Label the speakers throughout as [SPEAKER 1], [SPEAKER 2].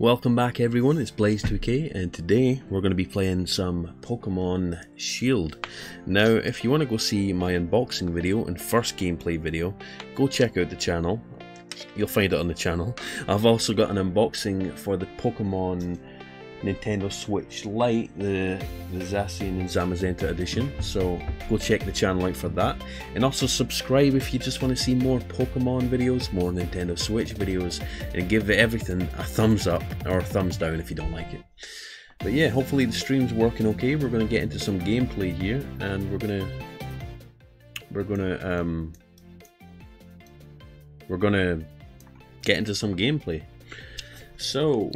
[SPEAKER 1] Welcome back everyone, it's Blaze2k and today we're going to be playing some Pokemon Shield. Now if you want to go see my unboxing video and first gameplay video, go check out the channel, you'll find it on the channel. I've also got an unboxing for the Pokemon Nintendo Switch Lite, the, the Zacian and Zamazenta edition. So go check the channel out for that. And also subscribe if you just want to see more Pokemon videos, more Nintendo Switch videos, and give everything a thumbs up or a thumbs down if you don't like it. But yeah, hopefully the stream's working okay. We're gonna get into some gameplay here, and we're gonna we're gonna um we're gonna get into some gameplay. So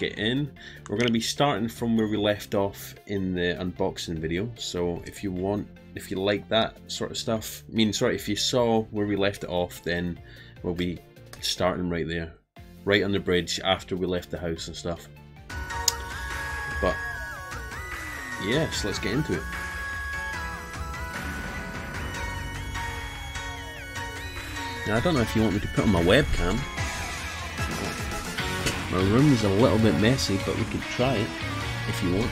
[SPEAKER 1] get in. We're going to be starting from where we left off in the unboxing video. So if you want, if you like that sort of stuff, I mean, sorry, if you saw where we left it off, then we'll be starting right there. Right on the bridge after we left the house and stuff. But, yes, let's get into it. Now, I don't know if you want me to put on my webcam. My room is a little bit messy, but we could try it if you want.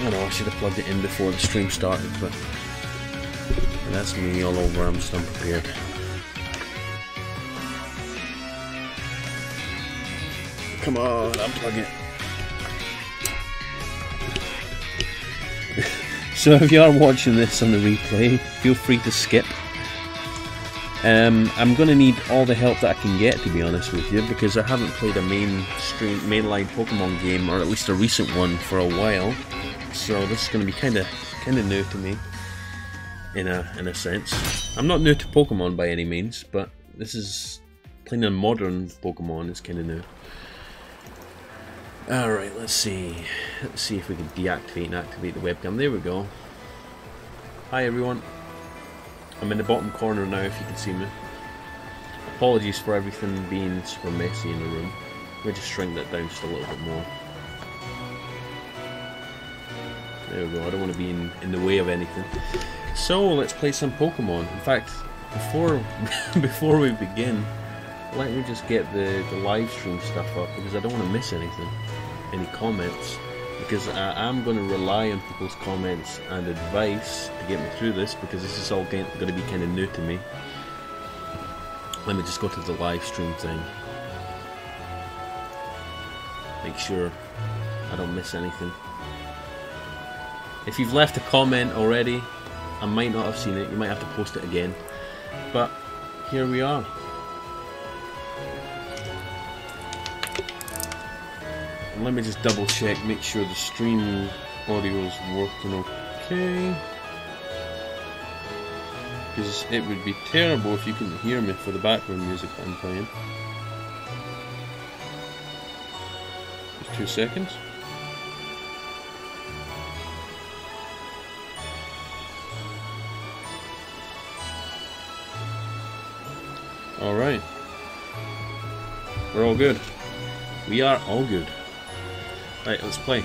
[SPEAKER 1] I know I should have plugged it in before the stream started, but that's me all over. I'm just unprepared. Come on, unplug it. so if you are watching this on the replay, feel free to skip um, I'm going to need all the help that I can get, to be honest with you, because I haven't played a mainstream, mainline Pokemon game, or at least a recent one, for a while. So this is going to be kind of, kind of new to me, in a, in a sense. I'm not new to Pokemon by any means, but this is playing a modern Pokemon is kind of new. Alright, let's see. Let's see if we can deactivate and activate the webcam. There we go. Hi everyone. I'm in the bottom corner now if you can see me. Apologies for everything being super messy in the room. Let me just shrink that down just a little bit more. There we go, I don't want to be in, in the way of anything. So, let's play some Pokemon. In fact, before before we begin, let me just get the, the live stream stuff up because I don't want to miss anything. Any comments because I am going to rely on people's comments and advice to get me through this because this is all going to be kind of new to me. Let me just go to the live stream thing. Make sure I don't miss anything. If you've left a comment already, I might not have seen it. You might have to post it again. But here we are. Let me just double check, make sure the stream audio is working okay. Because it would be terrible if you couldn't hear me for the background music I'm playing. Just two seconds. Alright. We're all good. We are all good. Right, let's play.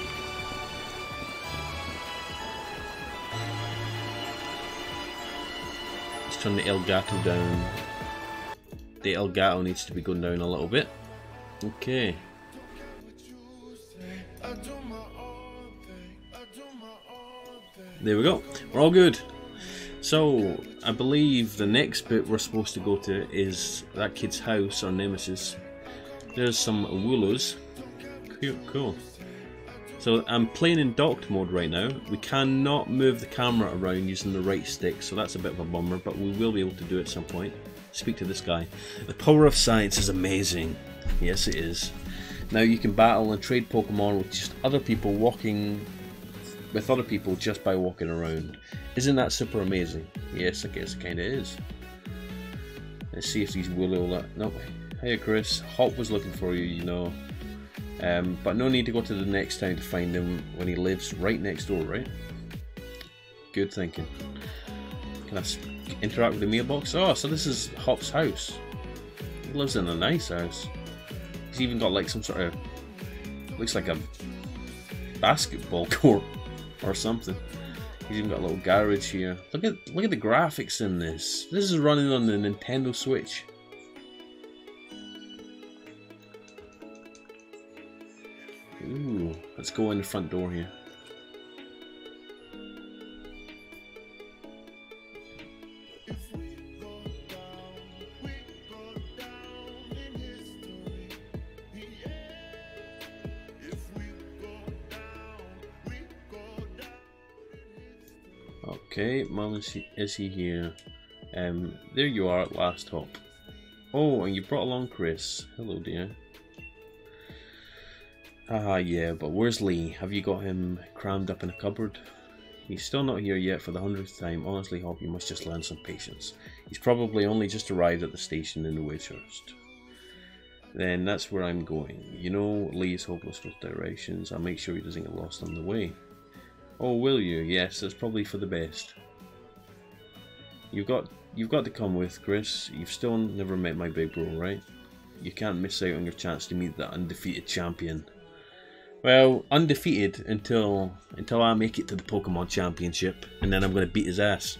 [SPEAKER 1] Let's turn the Elgato down. The Elgato needs to be going down a little bit. Okay. There we go. We're all good. So, I believe the next bit we're supposed to go to is that kid's house or Nemesis. There's some Wooloos. Cool. cool. So I'm playing in docked mode right now. We cannot move the camera around using the right stick, so that's a bit of a bummer, but we will be able to do it at some point. Speak to this guy. The power of science is amazing. Yes, it is. Now you can battle and trade Pokemon with just other people walking with other people just by walking around. Isn't that super amazing? Yes, I guess it kinda is. Let's see if these Willow no Hey Chris, Hop was looking for you, you know. Um, but no need to go to the next town to find him when he lives right next door, right? Good thinking. Can I interact with the mailbox? Oh, so this is Hop's house. He lives in a nice house. He's even got like some sort of... Looks like a basketball court or something. He's even got a little garage here. Look at look at the graphics in this. This is running on the Nintendo Switch. Ooh, let's go in the front door here. Okay, Mum, is he, is he here? Um, there you are at last, Hop. Oh, and you brought along Chris. Hello, dear. Ah, yeah, but where's Lee? Have you got him crammed up in a cupboard? He's still not here yet for the hundredth time. Honestly, Hop, you must just learn some patience. He's probably only just arrived at the station in the Wedgehurst. Then that's where I'm going. You know, Lee is hopeless with directions. I'll make sure he doesn't get lost on the way. Oh, will you? Yes, that's probably for the best. You've got you've got to come with, Chris. You've still never met my big bro, right? You can't miss out on your chance to meet that undefeated champion. Well, undefeated until until I make it to the Pokemon Championship, and then I'm going to beat his ass.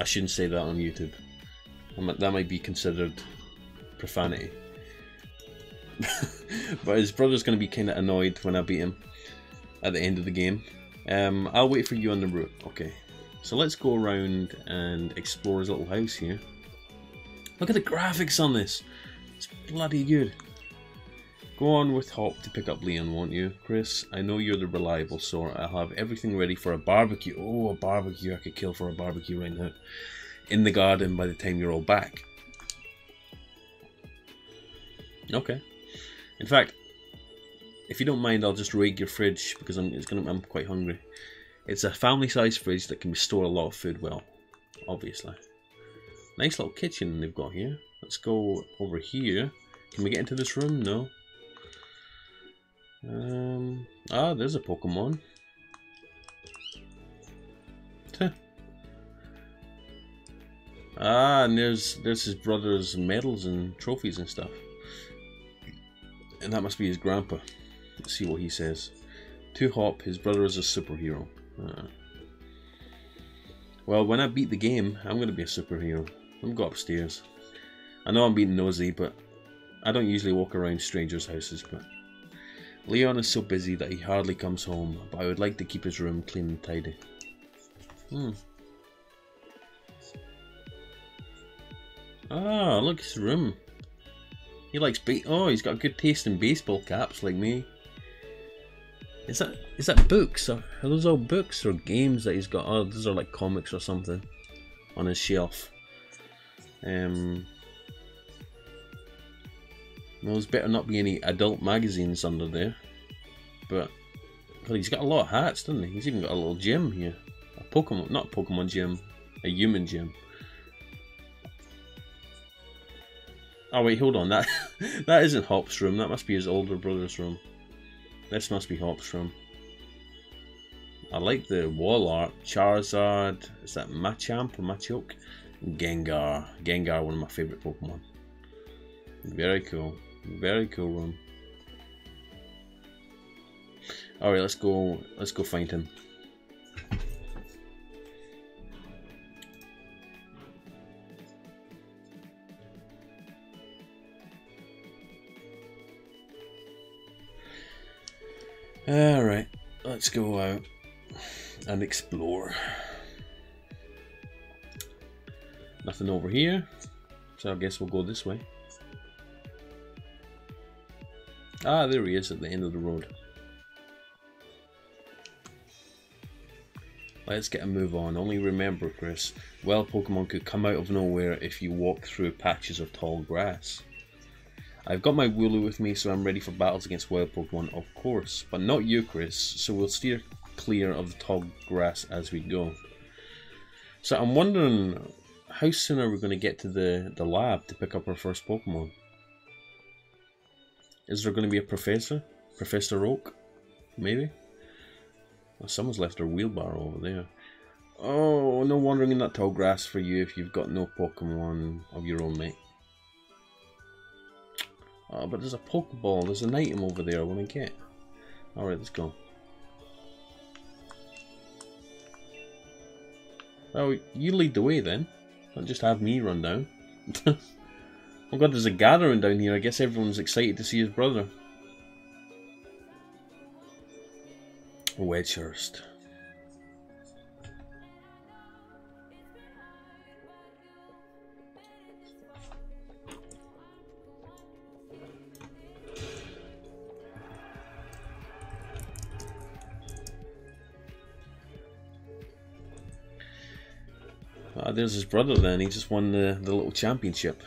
[SPEAKER 1] I shouldn't say that on YouTube. That might be considered profanity. but his brother's going to be kind of annoyed when I beat him at the end of the game. Um, I'll wait for you on the route. Okay. So let's go around and explore his little house here. Look at the graphics on this. It's bloody good. Go on with Hop to pick up Leon, won't you? Chris, I know you're the reliable sort. I'll have everything ready for a barbecue. Oh, a barbecue I could kill for a barbecue right now. In the garden by the time you're all back. Okay. In fact, if you don't mind, I'll just raid your fridge because I'm, it's gonna, I'm quite hungry. It's a family-sized fridge that can store a lot of food well, obviously. Nice little kitchen they've got here. Let's go over here. Can we get into this room? No. Um, ah, there's a Pokemon. ah, and there's there's his brother's medals and trophies and stuff. And that must be his grandpa. Let's see what he says. To Hop, his brother is a superhero. Uh, well, when I beat the game, I'm going to be a superhero. I'm go upstairs. I know I'm being nosy, but I don't usually walk around strangers' houses, but Leon is so busy that he hardly comes home, but I would like to keep his room clean and tidy. Hmm. Ah, look his room. He likes ba- oh, he's got a good taste in baseball caps like me. Is that is that books or are those all books or games that he's got? Oh, those are like comics or something on his shelf. Um, there's better not be any adult magazines under there. But God, he's got a lot of hats, doesn't he? He's even got a little gym here. A Pokemon, not Pokemon gym, a human gym. Oh wait, hold on. That that isn't Hop's room. That must be his older brother's room. This must be Hop's room. I like the wall art. Charizard. Is that Machamp or Machoke? Gengar. Gengar, one of my favourite Pokemon. Very cool. Very cool room. Alright, let's go let's go find him. Alright, let's go out and explore. Nothing over here, so I guess we'll go this way. Ah, there he is at the end of the road. Let's get a move on. Only remember, Chris, wild Pokemon could come out of nowhere if you walk through patches of tall grass. I've got my Wooloo with me, so I'm ready for battles against wild Pokemon, of course. But not you, Chris, so we'll steer clear of the tall grass as we go. So I'm wondering, how soon are we going to get to the, the lab to pick up our first Pokemon? Is there going to be a Professor? Professor Oak? Maybe? Well, someone's left their wheelbarrow over there. Oh, no wandering in that tall grass for you if you've got no Pokemon of your own, mate. Oh, but there's a Pokeball. There's an item over there I want to get. Alright, let's go. Well, you lead the way then. Don't just have me run down. oh god, there's a gathering down here. I guess everyone's excited to see his brother. Wedgehurst. Ah, there's his brother then, he just won the, the little championship.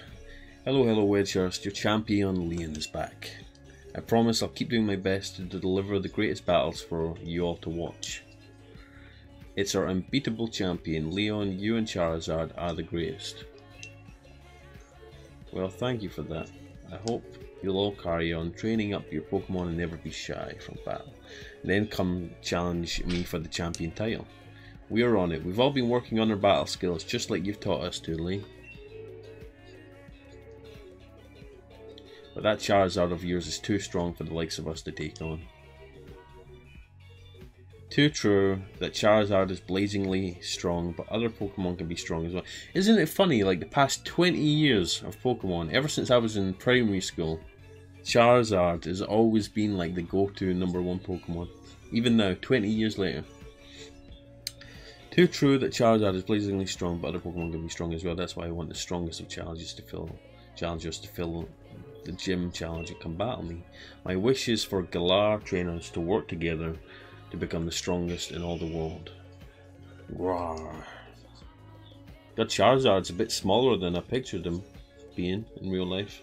[SPEAKER 1] Hello, hello Wedgehurst, your champion Leon is back. I promise I'll keep doing my best to deliver the greatest battles for you all to watch. It's our unbeatable champion, Leon, you and Charizard are the greatest. Well, thank you for that. I hope you'll all carry on training up your Pokemon and never be shy from battle. then come challenge me for the champion title. We are on it. We've all been working on our battle skills just like you've taught us to, Lee. But that Charizard of yours is too strong for the likes of us to take on. Too true that Charizard is blazingly strong, but other Pokemon can be strong as well. Isn't it funny, like the past 20 years of Pokemon, ever since I was in primary school, Charizard has always been like the go-to number one Pokemon. Even now, 20 years later. Too true that Charizard is blazingly strong, but other Pokemon can be strong as well. That's why I want the strongest of challenges to fill challengers to fill the gym challenge come battle me. My wish is for Galar trainers to work together to become the strongest in all the world. Rawr. That Charizard's a bit smaller than I pictured him being in real life.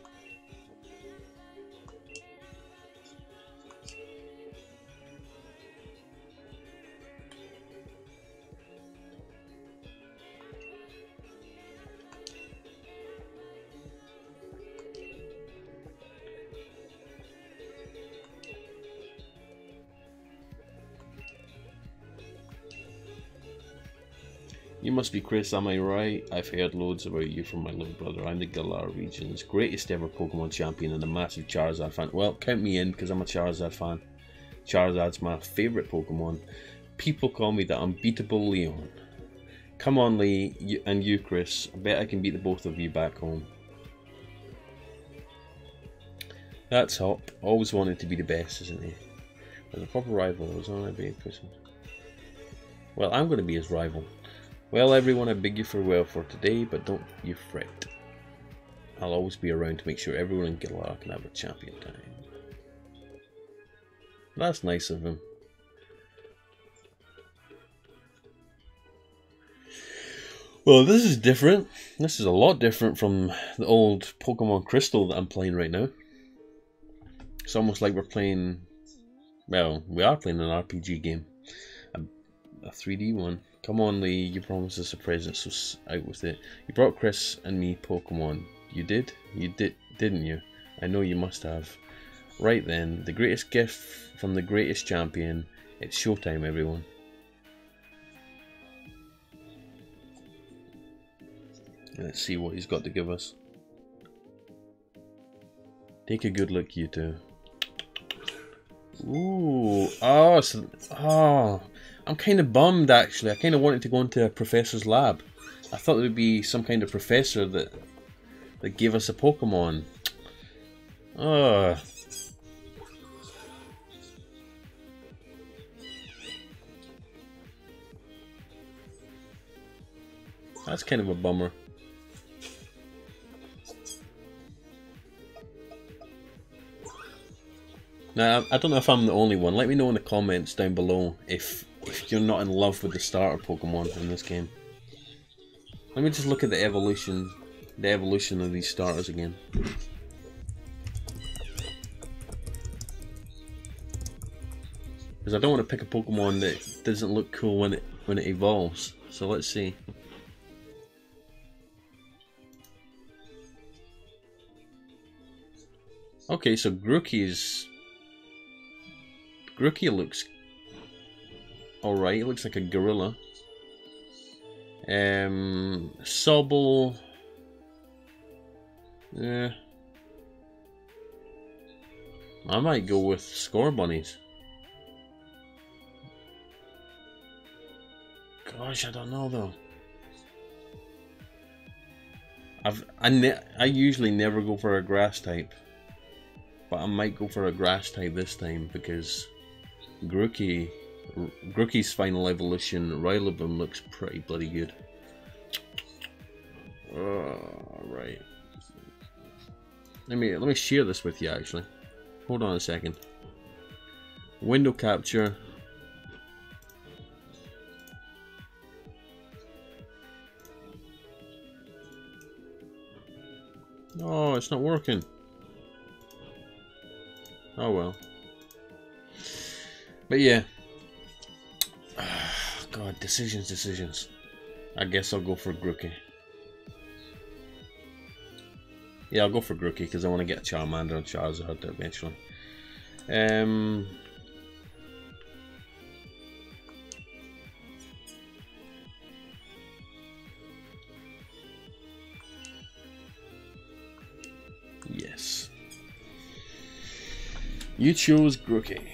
[SPEAKER 1] You must be Chris, am I right? I've heard loads about you from my little brother. I'm the Galar region's greatest ever Pokemon champion and a massive Charizard fan. Well, count me in because I'm a Charizard fan. Charizard's my favourite Pokemon. People call me the unbeatable Leon. Come on, Lee, you, and you, Chris. I bet I can beat the both of you back home. That's Hop. Always wanted to be the best, isn't he? As a proper rival, was a big person. Well, I'm going to be his rival. Well, everyone, I bid you farewell for today, but don't you fret. I'll always be around to make sure everyone in Galar can have a champion time. That's nice of him. Well, this is different. This is a lot different from the old Pokemon Crystal that I'm playing right now. It's almost like we're playing... Well, we are playing an RPG game. A, a 3D one. Come on, Lee, you promised us a present, so out with it. You brought Chris and me Pokemon. You did? You did, didn't you? I know you must have. Right then, the greatest gift from the greatest champion. It's showtime, everyone. Let's see what he's got to give us. Take a good look, you two. Ooh, oh, so, oh, I'm kind of bummed actually. I kind of wanted to go into a professor's lab. I thought there would be some kind of professor that that gave us a Pokemon. Oh. That's kind of a bummer. Now, I don't know if I'm the only one. Let me know in the comments down below if if you're not in love with the starter Pokemon in this game. Let me just look at the evolution, the evolution of these starters again. Because I don't want to pick a Pokemon that doesn't look cool when it when it evolves. So let's see. Okay, so Grookey is Grookey looks alright. It looks like a gorilla. Um, Sobble. Yeah. I might go with Scorbunnies. Gosh, I don't know though. I've I I usually never go for a grass type, but I might go for a grass type this time because Grookey Grookey's final evolution, Rillaboom looks pretty bloody good. Oh, right. Let me let me share this with you actually. Hold on a second. Window capture. Oh, it's not working. Oh well. But yeah. God, decisions, decisions. I guess I'll go for Grookey. Yeah, I'll go for Grookey because I want to get Charmander and Charizard eventually. Um, yes. You chose Grookey.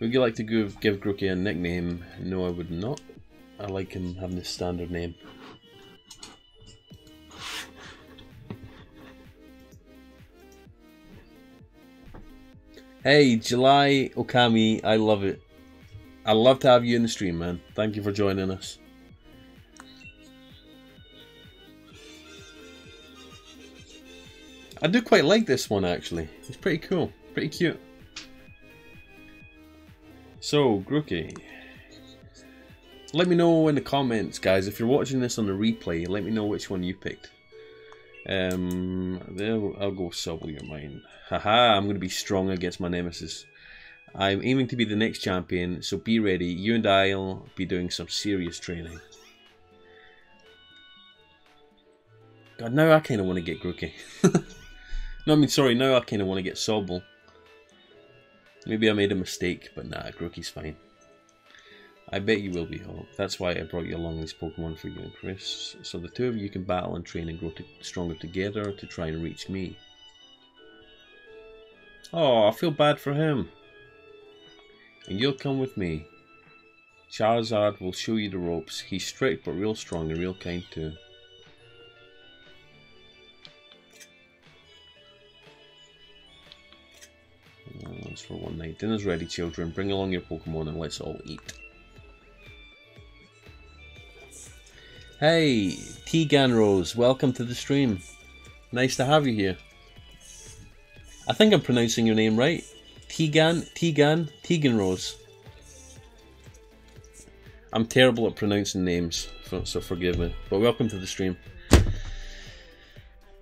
[SPEAKER 1] Would you like to give, give Grookey a nickname? No, I would not. I like him having his standard name. Hey, July Okami, I love it. I love to have you in the stream, man. Thank you for joining us. I do quite like this one, actually. It's pretty cool. Pretty cute. So, Grookey. Let me know in the comments, guys. If you're watching this on the replay, let me know which one you picked. Um, there I'll go Sobble your mind. Haha, I'm going to be strong against my nemesis. I'm aiming to be the next champion, so be ready. You and I'll be doing some serious training. God, now I kind of want to get Grookey. no, I mean, sorry, now I kind of want to get Sobble. Maybe I made a mistake, but nah, Grookey's fine. I bet you will be, Hop. That's why I brought you along these Pokemon for you and Chris. So the two of you can battle and train and grow to stronger together to try and reach me. Oh, I feel bad for him. And you'll come with me. Charizard will show you the ropes. He's strict but real strong and real kind too. That's for one night. Dinner's ready, children. Bring along your Pokemon and let's all eat. Hey, Tegan Rose, welcome to the stream. Nice to have you here. I think I'm pronouncing your name right. Tegan, Tegan, Tegan Rose. I'm terrible at pronouncing names, so forgive me. But welcome to the stream.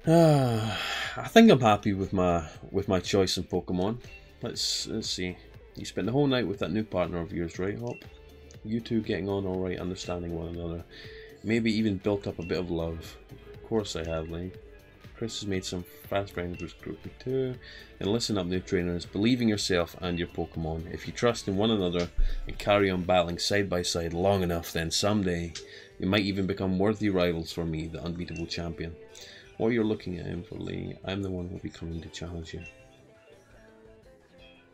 [SPEAKER 1] Uh, I think I'm happy with my with my choice in Pokemon. Let's let's see. You spent the whole night with that new partner of yours, right, Hop? You two getting on all right, understanding one another. Maybe even built up a bit of love. Of course I have, Lee. Chris has made some fast friends with Grookey too. And listen up, new trainers. Believe in yourself and your Pokemon. If you trust in one another and carry on battling side by side long enough, then someday you might even become worthy rivals for me, the unbeatable champion. What you're looking at him for, Lee, I'm the one who'll be coming to challenge you.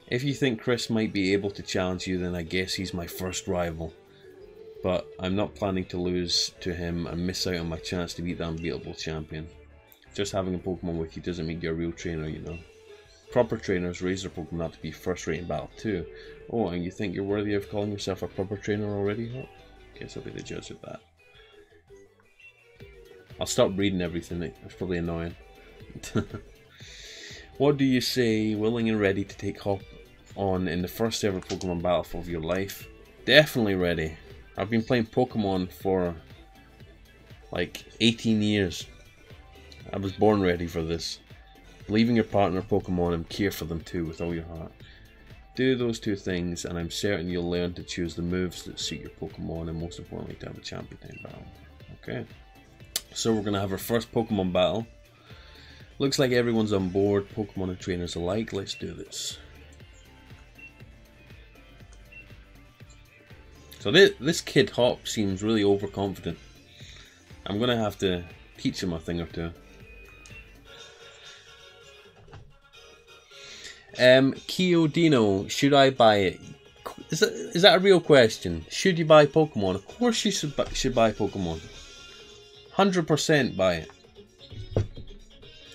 [SPEAKER 1] If you think Chris might be able to challenge you, then I guess he's my first rival but I'm not planning to lose to him and miss out on my chance to beat the unbeatable champion. Just having a Pokemon with you doesn't make you're a real trainer, you know. Proper trainers raise their Pokemon up to be first rate in battle too. Oh, and you think you're worthy of calling yourself a proper trainer already? Huh? Guess I'll be the judge of that. I'll stop reading everything, it's probably annoying. what do you say, willing and ready to take Hop on in the first ever Pokemon battle of your life? Definitely ready. I've been playing Pokemon for like 18 years. I was born ready for this. Leaving your partner Pokemon and care for them too with all your heart. Do those two things and I'm certain you'll learn to choose the moves that suit your Pokemon and most importantly to have a champion battle. Okay. So we're going to have our first Pokemon battle. Looks like everyone's on board, Pokemon and trainers alike. Let's do this. So this, this kid Hop seems really overconfident. I'm going to have to teach him a thing or two. Um, Dino, should I buy it? Is that, is that a real question? Should you buy Pokemon? Of course you should, should buy Pokemon. 100% buy it.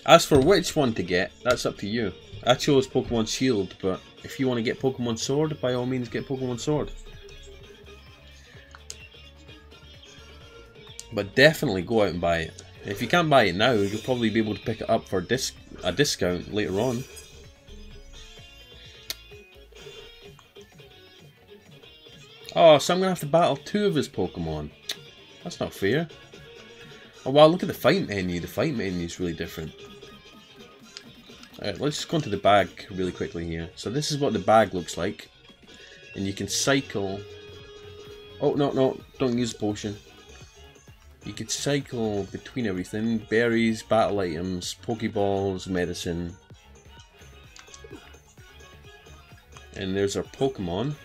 [SPEAKER 1] As for which one to get, that's up to you. I chose Pokemon Shield, but if you want to get Pokemon Sword, by all means get Pokemon Sword. But definitely go out and buy it. If you can't buy it now, you'll probably be able to pick it up for a, disc a discount later on. Oh, so I'm going to have to battle two of his Pokemon. That's not fair. Oh wow, look at the fight menu. The fight menu is really different. Alright, let's just go into the bag really quickly here. So this is what the bag looks like. And you can cycle... Oh, no, no, don't use a potion. You could cycle between everything. Berries, battle items, Pokeballs, medicine. And there's our Pokemon.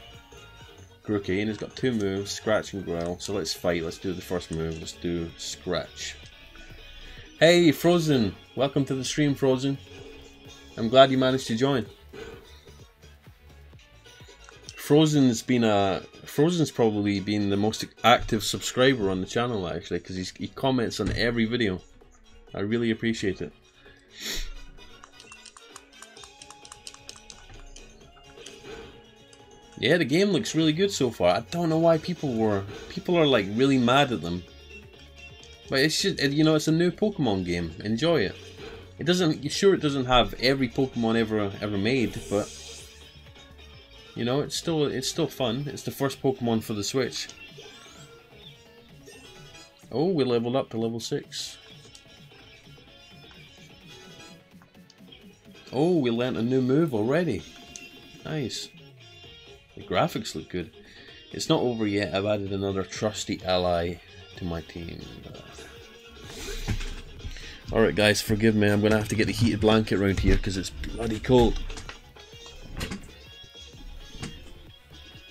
[SPEAKER 1] Grookey, and he's got two moves, Scratch and Growl. So let's fight. Let's do the first move. Let's do Scratch. Hey, Frozen! Welcome to the stream, Frozen. I'm glad you managed to join. Frozen's been a Frozen's probably been the most active subscriber on the channel actually because he comments on every video. I really appreciate it. Yeah, the game looks really good so far. I don't know why people were people are like really mad at them. But it's just you know it's a new Pokemon game. Enjoy it. It doesn't sure it doesn't have every Pokemon ever ever made, but you know it's still it's still fun. It's the first Pokemon for the Switch. Oh, we leveled up to level six. Oh, we learnt a new move already. Nice. The graphics look good. It's not over yet. I've added another trusty ally to my team. Alright guys, forgive me. I'm going to have to get the heated blanket around here because it's bloody cold.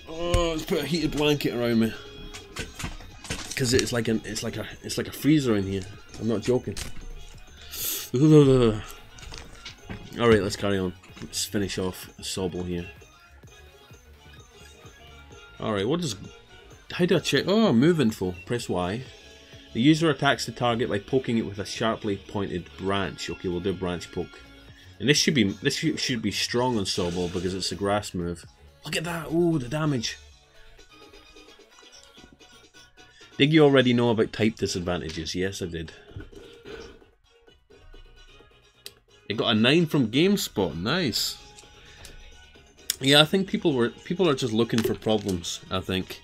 [SPEAKER 1] Oh, let's put a heated blanket around me. Because it's like an it's like a it's like a freezer in here. I'm not joking. Alright, let's carry on. Let's finish off Sobble here. Alright, what does... How do I check? Oh, move info. Press Y. The user attacks the target by poking it with a sharply pointed branch. Okay, we'll do branch poke. And this should be this should be strong on Sobble because it's a grass move. Look at that! Oh, the damage. Did you already know about type disadvantages? Yes, I did. It got a 9 from GameSpot. Nice. Yeah, I think people were people are just looking for problems. I think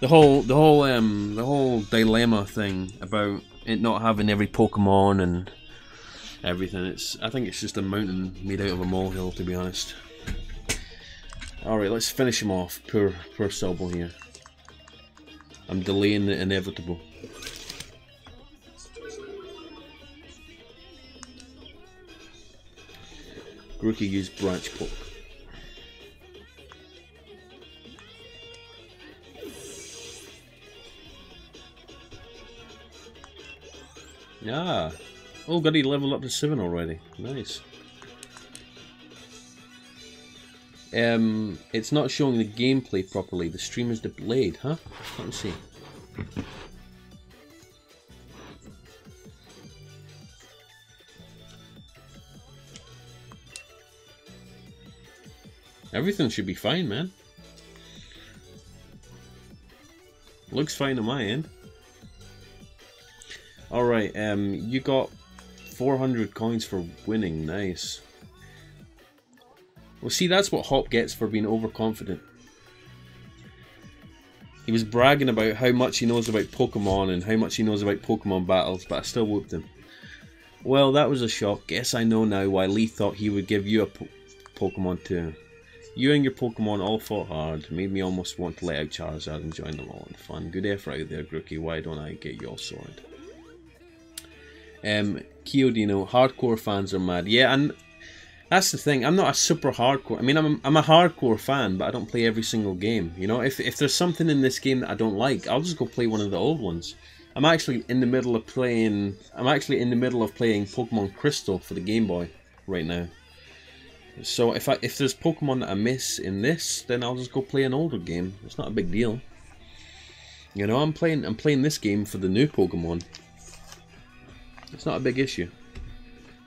[SPEAKER 1] the whole the whole um the whole dilemma thing about it not having every Pokemon and everything. It's I think it's just a mountain made out of a molehill, to be honest. All right, let's finish him off. Poor poor Sobble here. I'm delaying the inevitable. Grookey used branch poke. Yeah. Oh, got he leveled up to 7 already. Nice. Um, it's not showing the gameplay properly. The stream is delayed, huh? Let me see. Everything should be fine, man. Looks fine on my end. Alright, um, you got 400 coins for winning. Nice. Well, see, that's what Hop gets for being overconfident. He was bragging about how much he knows about Pokemon and how much he knows about Pokemon battles, but I still whooped him. Well, that was a shock. Guess I know now why Lee thought he would give you a po Pokemon too. You and your Pokemon all fought hard, made me almost want to let out Charizard and join them all in fun. Good effort out there, Grookey. Why don't I get your sword? Um, Kyodino, hardcore fans are mad. Yeah, and that's the thing. I'm not a super hardcore. I mean, I'm I'm a hardcore fan, but I don't play every single game. You know, if if there's something in this game that I don't like, I'll just go play one of the old ones. I'm actually in the middle of playing. I'm actually in the middle of playing Pokemon Crystal for the Game Boy right now. So if I if there's Pokemon that I miss in this, then I'll just go play an older game. It's not a big deal. You know, I'm playing I'm playing this game for the new Pokemon. It's not a big issue.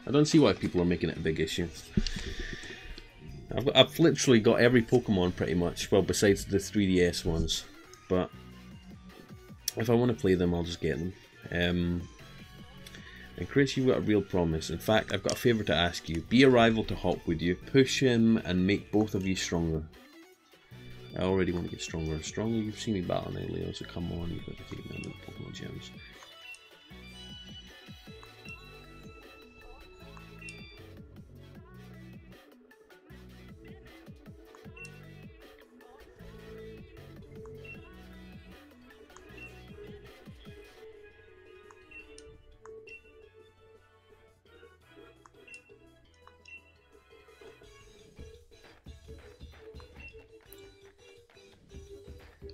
[SPEAKER 1] I don't see why people are making it a big issue. I've, I've literally got every Pokemon pretty much, well besides the 3DS ones, but if I want to play them I'll just get them. Um, and Chris, you've got a real promise. In fact, I've got a favour to ask you. Be a rival to Hop, would you? Push him and make both of you stronger. I already want to get stronger and stronger. You've seen me battle Leo, so come on, you've got to take me on Pokemon Gems.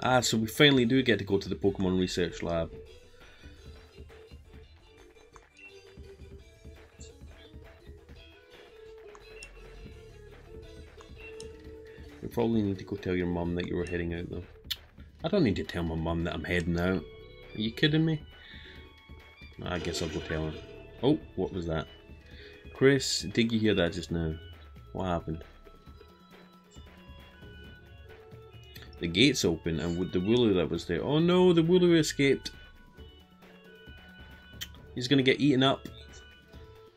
[SPEAKER 1] Ah, so we finally do get to go to the Pokemon Research Lab. You probably need to go tell your mum that you were heading out though. I don't need to tell my mum that I'm heading out. Are you kidding me? I guess I'll go tell her. Oh, what was that? Chris, did you hear that just now? What happened? The gate's open and with the Wooloo that was there. Oh no, the Wooloo escaped. He's gonna get eaten up.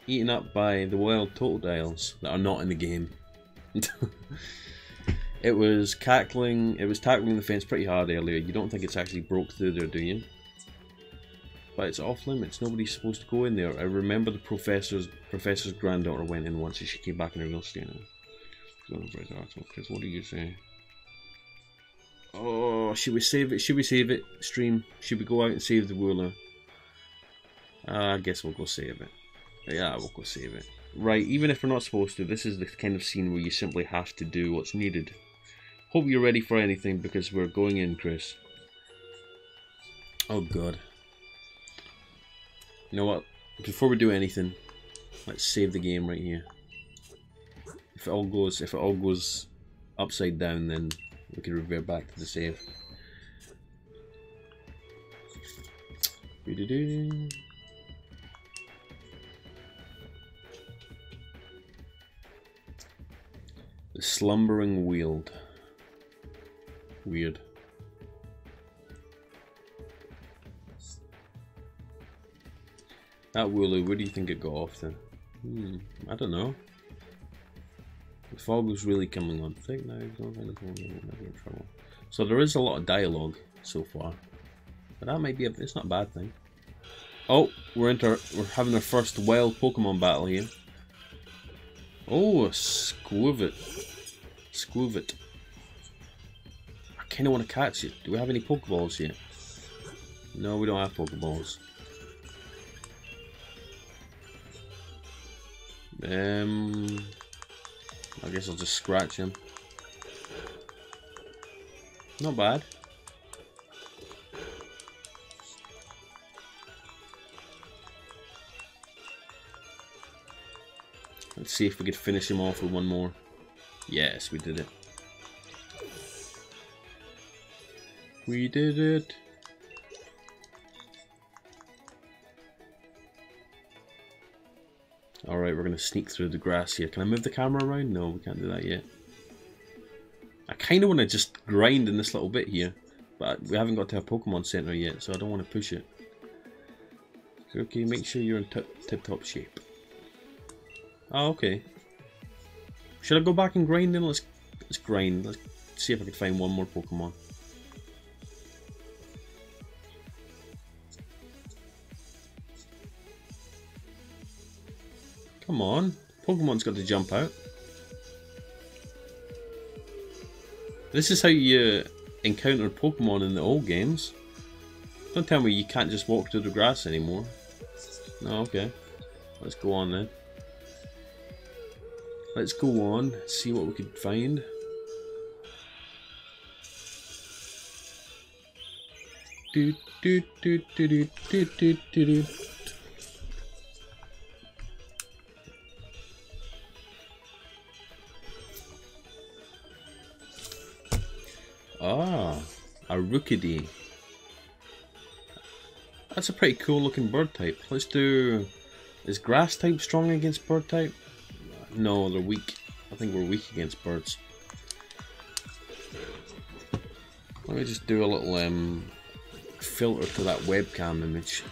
[SPEAKER 1] Eaten up by the wild Totodiles that are not in the game. it was cackling, it was tackling the fence pretty hard earlier. You don't think it's actually broke through there, do you? But it's off limits. Nobody's supposed to go in there. I remember the professor's professor's granddaughter went in once and she came back in a real state. What do you say? Oh, should we save it? Should we save it? Stream. Should we go out and save the ruler? Uh, I guess we'll go save it. Yeah, we'll go save it. Right, even if we're not supposed to, this is the kind of scene where you simply have to do what's needed. Hope you're ready for anything because we're going in, Chris. Oh god. You know what? Before we do anything, let's save the game right here. If it all goes, if it all goes upside down, then we can revert back to the save. The slumbering Weald. Weird. That Wooloo, where do you think it got off then? Hmm, I don't know. The fog is really coming on thick now. trouble. So there is a lot of dialogue so far. But that might be a, it's not a bad thing. Oh, we're into we're having our first wild Pokemon battle here. Oh, a Skwovet. Skwovet. I kinda wanna catch it. Do we have any Pokeballs yet? No, we don't have Pokeballs. Um I guess I'll just scratch him. Not bad. Let's see if we could finish him off with one more. Yes, we did it. We did it. Alright, we're going to sneak through the grass here. Can I move the camera around? No, we can't do that yet. I kind of want to just grind in this little bit here. But we haven't got to a Pokemon Center yet, so I don't want to push it. Okay, make sure you're in tip-top shape. Oh, okay. Should I go back and grind then? Let's, let's grind. Let's see if I can find one more Pokemon. Come on. Pokemon's got to jump out. This is how you encounter Pokemon in the old games. Don't tell me you can't just walk through the grass anymore. No, okay. Let's go on then. Let's go on, see what we could find. Do do do do do do do do. Ah, Rookidee. That's a pretty cool looking bird type. Let's do... Is grass type strong against bird type? No, they're weak. I think we're weak against birds. Let me just do a little um, filter to that webcam image.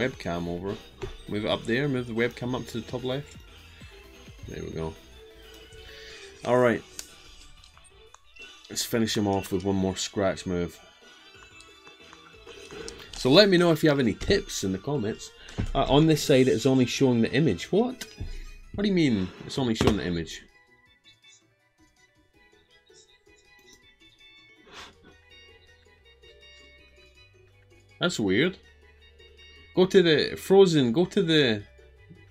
[SPEAKER 1] Webcam over. Move it up there, move the webcam up to the top left. There we go. Alright. Let's finish him off with one more scratch move. So let me know if you have any tips in the comments. Uh, on this side it's only showing the image. What? What do you mean it's only showing the image? That's weird. Go to the Frozen, go to the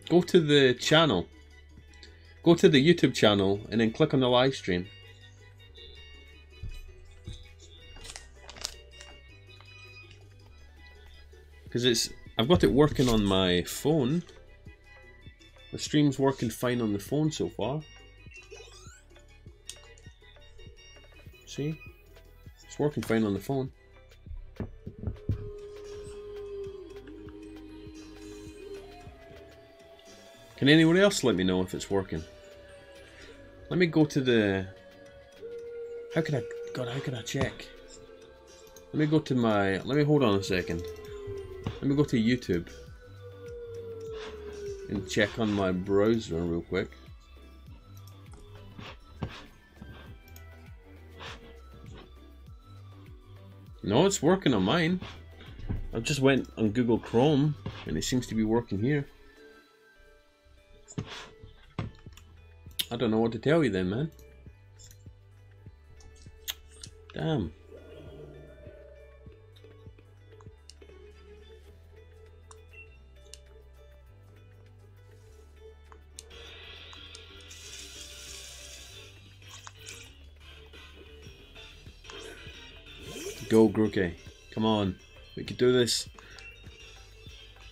[SPEAKER 1] go to the channel. Go to the YouTube channel and then click on the live stream. Because it's I've got it working on my phone. The stream's working fine on the phone so far. See? It's working fine on the phone. Can anyone else let me know if it's working? Let me go to the... How can I... God, how can I check? Let me go to my... Let me hold on a second. Let me go to YouTube and check on my browser real quick. No, it's working on mine. I just went on Google Chrome and it seems to be working here. I don't know what to tell you then, man. Damn. Go, Grookey. Come on. We could do this.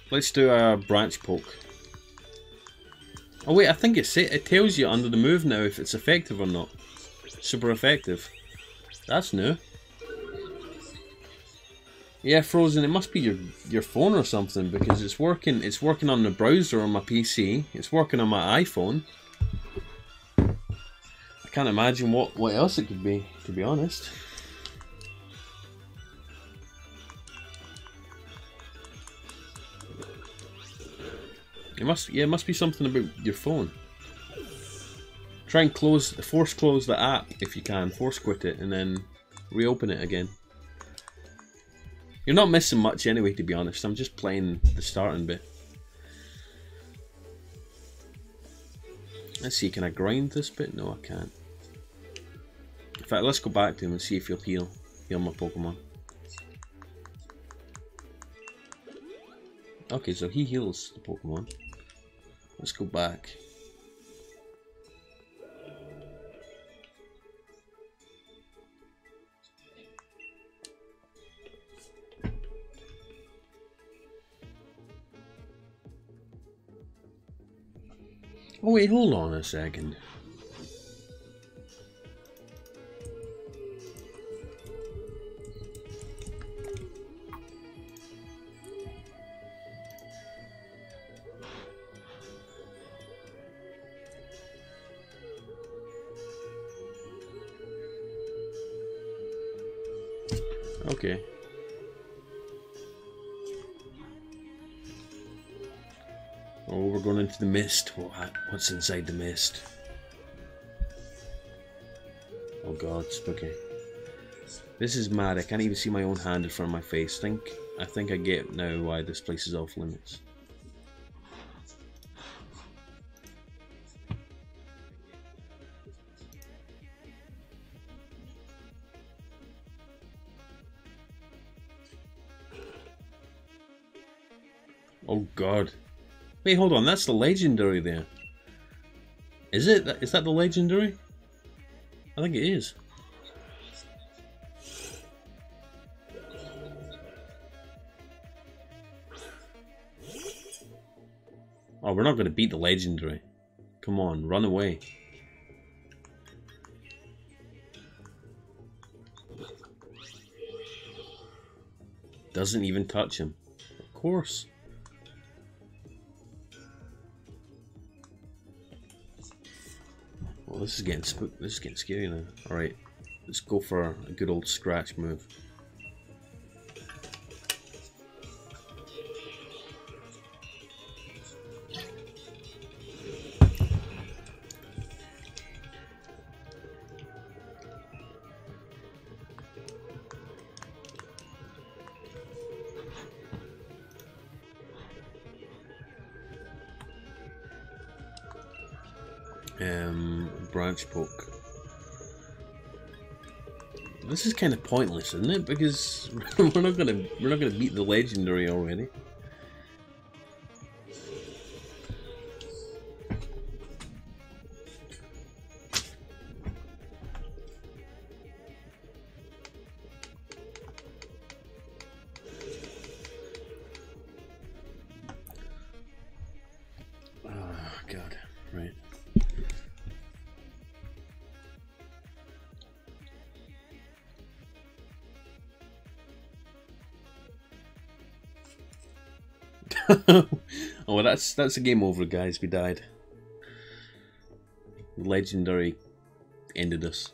[SPEAKER 1] Let's do a branch poke. Oh wait, I think it. It tells you under the move now if it's effective or not. Super effective. That's new. Yeah, Frozen, it must be your your phone or something because it's working it's working on the browser on my PC. It's working on my iPhone. I can't imagine what, what else it could be, to be honest. It must yeah, it must be something about your phone. Try and close force close the app if you can, force quit it and then reopen it again. You're not missing much anyway to be honest, I'm just playing the starting bit. Let's see, can I grind this bit? No I can't. In fact let's go back to him and see if he'll heal heal my Pokemon. Okay, so he heals the Pokemon. Let's go back. Oh wait, hold on a second. the mist. What, what's inside the mist? Oh god, spooky. This is mad. I can't even see my own hand in front of my face. Think I think I get now why this place is off limits. Oh god. Wait, hold on, that's the legendary there. Is it? Is that the legendary? I think it is. Oh, we're not going to beat the legendary. Come on, run away. Doesn't even touch him. Of course. This is getting this is getting scary now. All right, let's go for a good old scratch move. Poke. This is kind of pointless, isn't it? Because we're not gonna we're not gonna beat the legendary already. oh, well, that's that's a game over, guys. We died. Legendary ended us.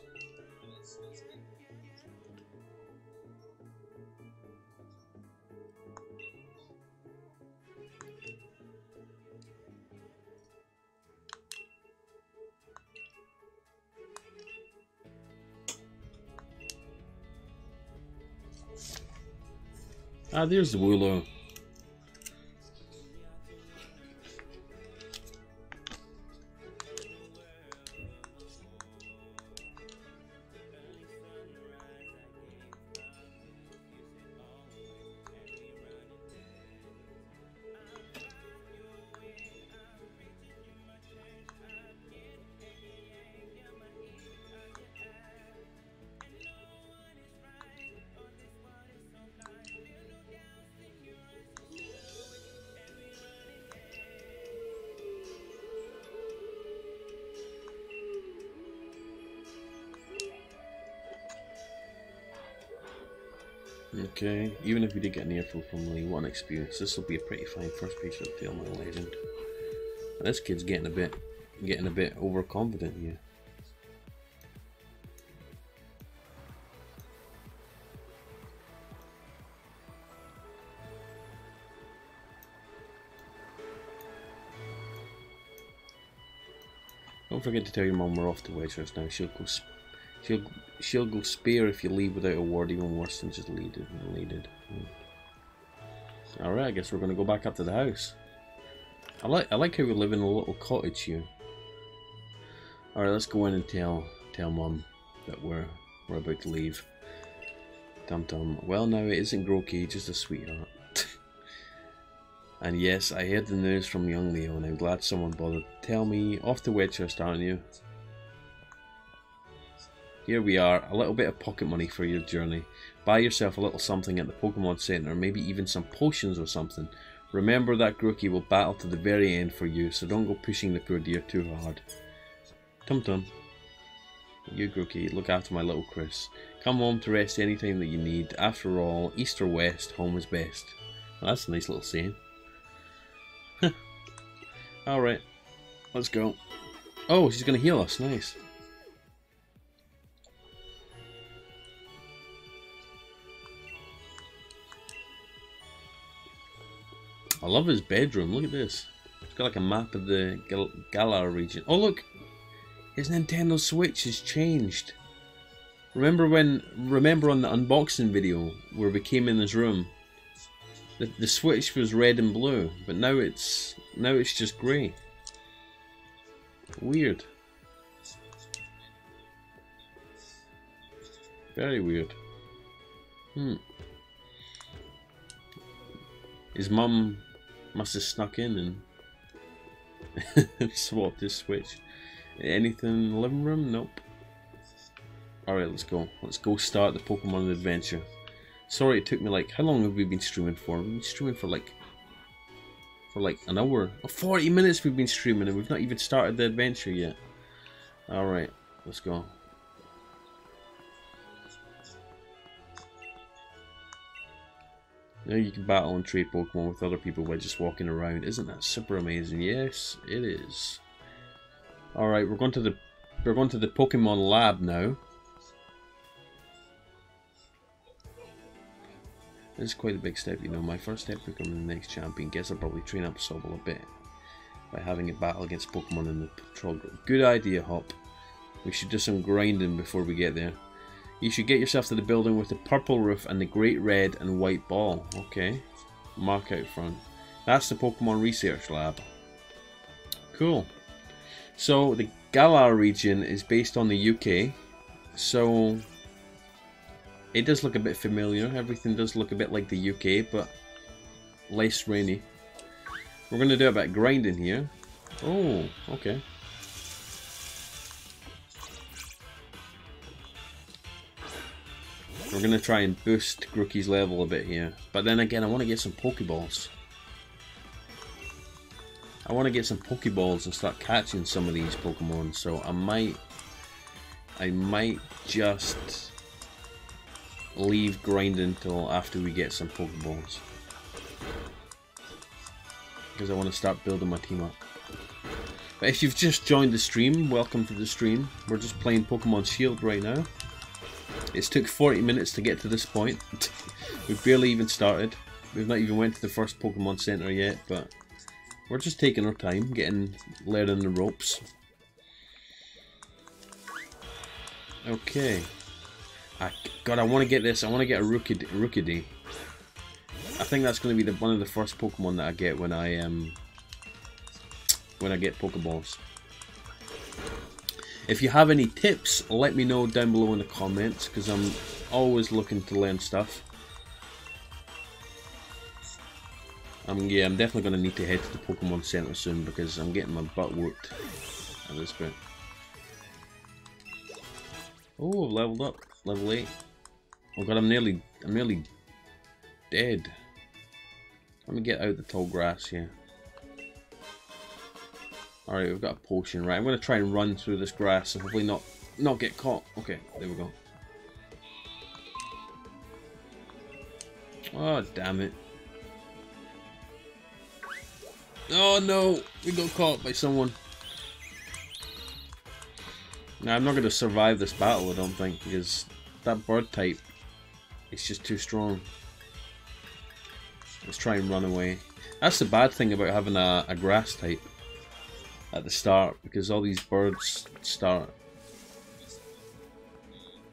[SPEAKER 1] Ah, there's the Wooloo. Okay, even if we did get an earful from Lee, one experience, this will be a pretty fine first piece of Tail My Legend. This kid's getting a bit, getting a bit overconfident here. Don't forget to tell your mum we're off to Wedgehurst now. She'll go She'll she'll go spare if you leave without a word, even worse than just leaded. leaded. Hmm. Alright, I guess we're gonna go back up to the house. I like I like how we live in a little cottage here. Alright, let's go in and tell tell mum that we're we're about to leave. Dum dum. Well now it isn't Grookey, just a sweetheart. and yes, I heard the news from young Leon and I'm glad someone bothered to tell me off to Wedgehurst, aren't you? Here we are, a little bit of pocket money for your journey. Buy yourself a little something at the Pokemon Center, maybe even some potions or something. Remember that Grookey will battle to the very end for you, so don't go pushing the poor dear too hard. Tum Tum. You Grookey, look after my little Chris. Come home to rest anytime that you need. After all, east or west, home is best. Well, that's a nice little saying. Alright, let's go. Oh, she's going to heal us, nice. I love his bedroom. Look at this. It's got like a map of the Gal Galar region. Oh, look! His Nintendo Switch has changed. Remember when, remember on the unboxing video where we came in this room? The, the Switch was red and blue, but now it's, now it's just grey. Weird. Very weird. Hmm. His mum Must have snuck in and swapped his switch. Anything in the living room? Nope. Alright, let's go. Let's go start the Pokemon adventure. Sorry it took me like, how long have we been streaming for? We've been streaming for like, for like an hour. Oh, 40 minutes we've been streaming and we've not even started the adventure yet. Alright, let's go. Now you can battle and trade Pokemon with other people by just walking around. Isn't that super amazing? Yes, it is. Alright, we're going to the we're going to the Pokemon lab now. This is quite a big step, you know. My first step to becoming the next champion. Guess I'll probably train up Sobble a bit by having a battle against Pokemon in the patrol group. Good idea, Hop. We should do some grinding before we get there. You should get yourself to the building with the purple roof and the great red and white ball. Okay. Mark out front. That's the Pokemon Research Lab. Cool. So, the Galar region is based on the UK. So, it does look a bit familiar. Everything does look a bit like the UK, but less rainy. We're going to do a bit grinding here. Oh, okay. We're going to try and boost Grookey's level a bit here. But then again, I want to get some Pokeballs. I want to get some Pokeballs and start catching some of these Pokemon. So I might... I might just leave grinding until after we get some Pokeballs. Because I want to start building my team up. But if you've just joined the stream, welcome to the stream. We're just playing Pokemon Shield right now. It's took 40 minutes to get to this point. We've barely even started. We've not even went to the first Pokemon Center yet, but we're just taking our time, getting learning the ropes. Okay. I, God, I want to get this. I want to get a Rookid Rookidee. I think that's going to be the one of the first Pokemon that I get when I um when I get Pokeballs. If you have any tips, let me know down below in the comments because I'm always looking to learn stuff. I mean, yeah, I'm definitely going to need to head to the Pokemon Center soon because I'm getting my butt whooped at this bit. Oh, I've leveled up. Level 8. Oh god, I'm nearly, I'm nearly dead. Let me get out the tall grass here. Alright, we've got a potion. Right, I'm going to try and run through this grass and hopefully not, not get caught. Okay, there we go. Oh, damn it. Oh no, we got caught by someone. Now, I'm not going to survive this battle, I don't think, because that bird type is just too strong. Let's try and run away. That's the bad thing about having a, a grass type at the start because all these birds start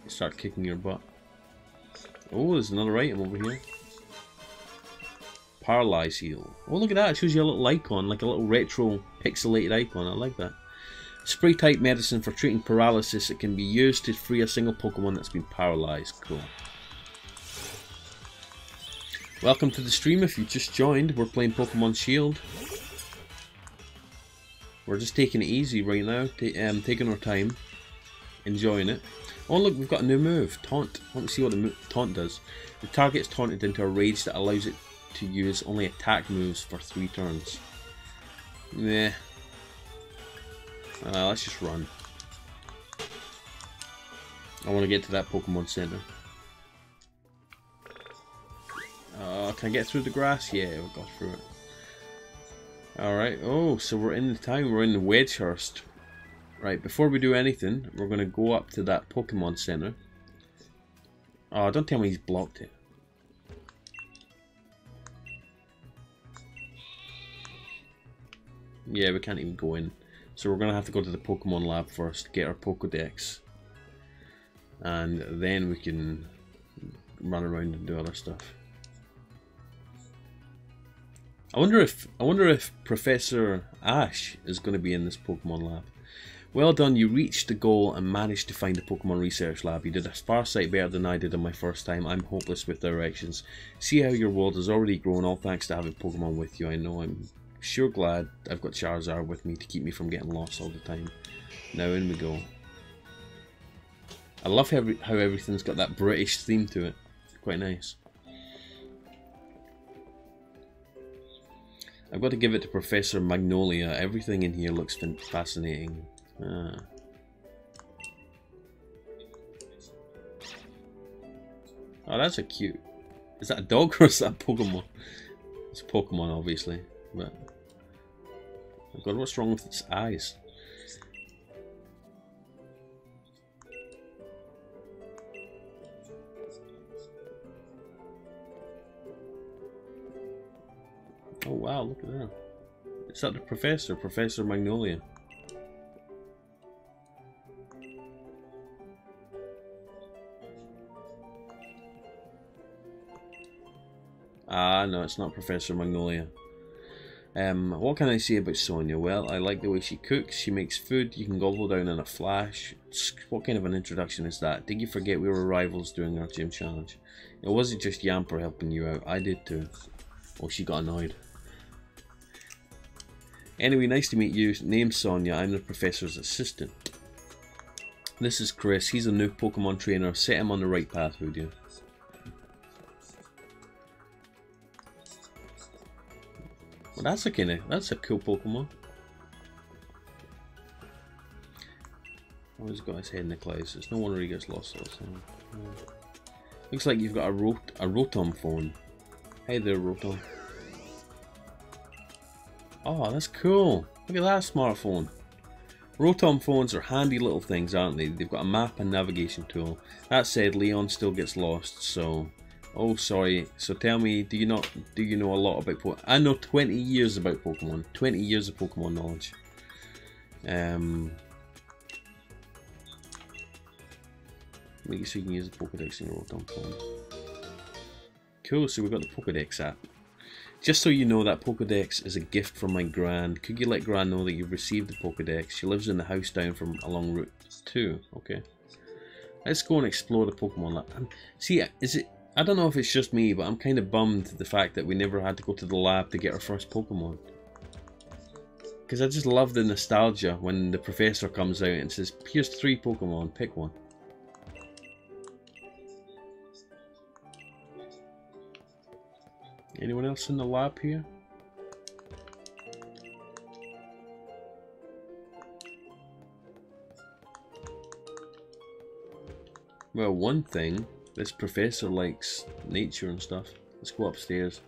[SPEAKER 1] start kicking your butt. Oh, there's another item over here. Paralyze heal. Oh, look at that. It shows you a little icon, like a little retro pixelated icon. I like that. Spray type medicine for treating paralysis. It can be used to free a single Pokemon that's been paralyzed. Cool. Welcome to the stream if you just joined. We're playing Pokemon Shield. We're just taking it easy right now, um, taking our time, enjoying it. Oh look, we've got a new move, Taunt. Let me see what the Taunt does. The target's taunted into a rage that allows it to use only attack moves for three turns. Meh. Uh, let's just run. I want to get to that Pokemon Center. Uh, can I get through the grass? Yeah, we got through it. Alright, oh, so we're in the town, we're in the Wedgehurst. Right, before we do anything, we're going to go up to that Pokemon Center. Oh, don't tell me he's blocked it. Yeah, we can't even go in. So we're going to have to go to the Pokemon Lab first, get our Pokedex. And then we can run around and do other stuff. I wonder if I wonder if Professor Ash is going to be in this Pokemon lab. Well done, you reached the goal and managed to find the Pokemon Research Lab. You did a far sight better than I did on my first time. I'm hopeless with directions. See how your world has already grown, all thanks to having Pokemon with you. I know I'm sure glad I've got Charizard with me to keep me from getting lost all the time. Now in we go. I love how, how everything's got that British theme to it. Quite nice. I've got to give it to Professor Magnolia. Everything in here looks fascinating. Ah. Oh, that's a cute. Is that a dog or is that a Pokemon? It's a Pokemon, obviously. But oh God, what's wrong with its eyes? Wow, look at that. Is that the professor, Professor Magnolia? Ah, no, it's not Professor Magnolia. Um, what can I say about Sonia? Well, I like the way she cooks. She makes food you can gobble down in a flash. What kind of an introduction is that? Did you forget we were rivals during our gym challenge? It wasn't just Yamper helping you out. I did too. Oh, she got annoyed. Anyway, nice to meet you. Name's Sonia. I'm the professor's assistant. This is Chris. He's a new Pokemon trainer. Set him on the right path, would you? Well, that's a kind of that's a cool Pokemon. Oh, he's got his head in the clouds. It's no wonder he gets lost all the time. Looks like you've got a rot a Rotom phone. Hey there, Rotom. Oh, that's cool. Look at that smartphone. Rotom phones are handy little things, aren't they? They've got a map and navigation tool. That said, Leon still gets lost, so... Oh, sorry. So tell me, do you not do you know a lot about Pokemon? I know 20 years about Pokemon. 20 years of Pokemon knowledge. Um... Make sure you can use the Pokedex in your Rotom phone. Cool, so we've got the Pokedex app. Just so you know, that Pokedex is a gift from my Gran. Could you let Gran know that you've received the Pokedex? She lives in the house down from along Route 2. Okay. Let's go and explore the Pokemon lab. Um, see, is it... I don't know if it's just me, but I'm kind of bummed the fact that we never had to go to the lab to get our first Pokemon. Because I just love the nostalgia when the professor comes out and says, here's three Pokemon, pick one. Anyone else in the lab here? Well, one thing, this professor likes nature and stuff. Let's go upstairs.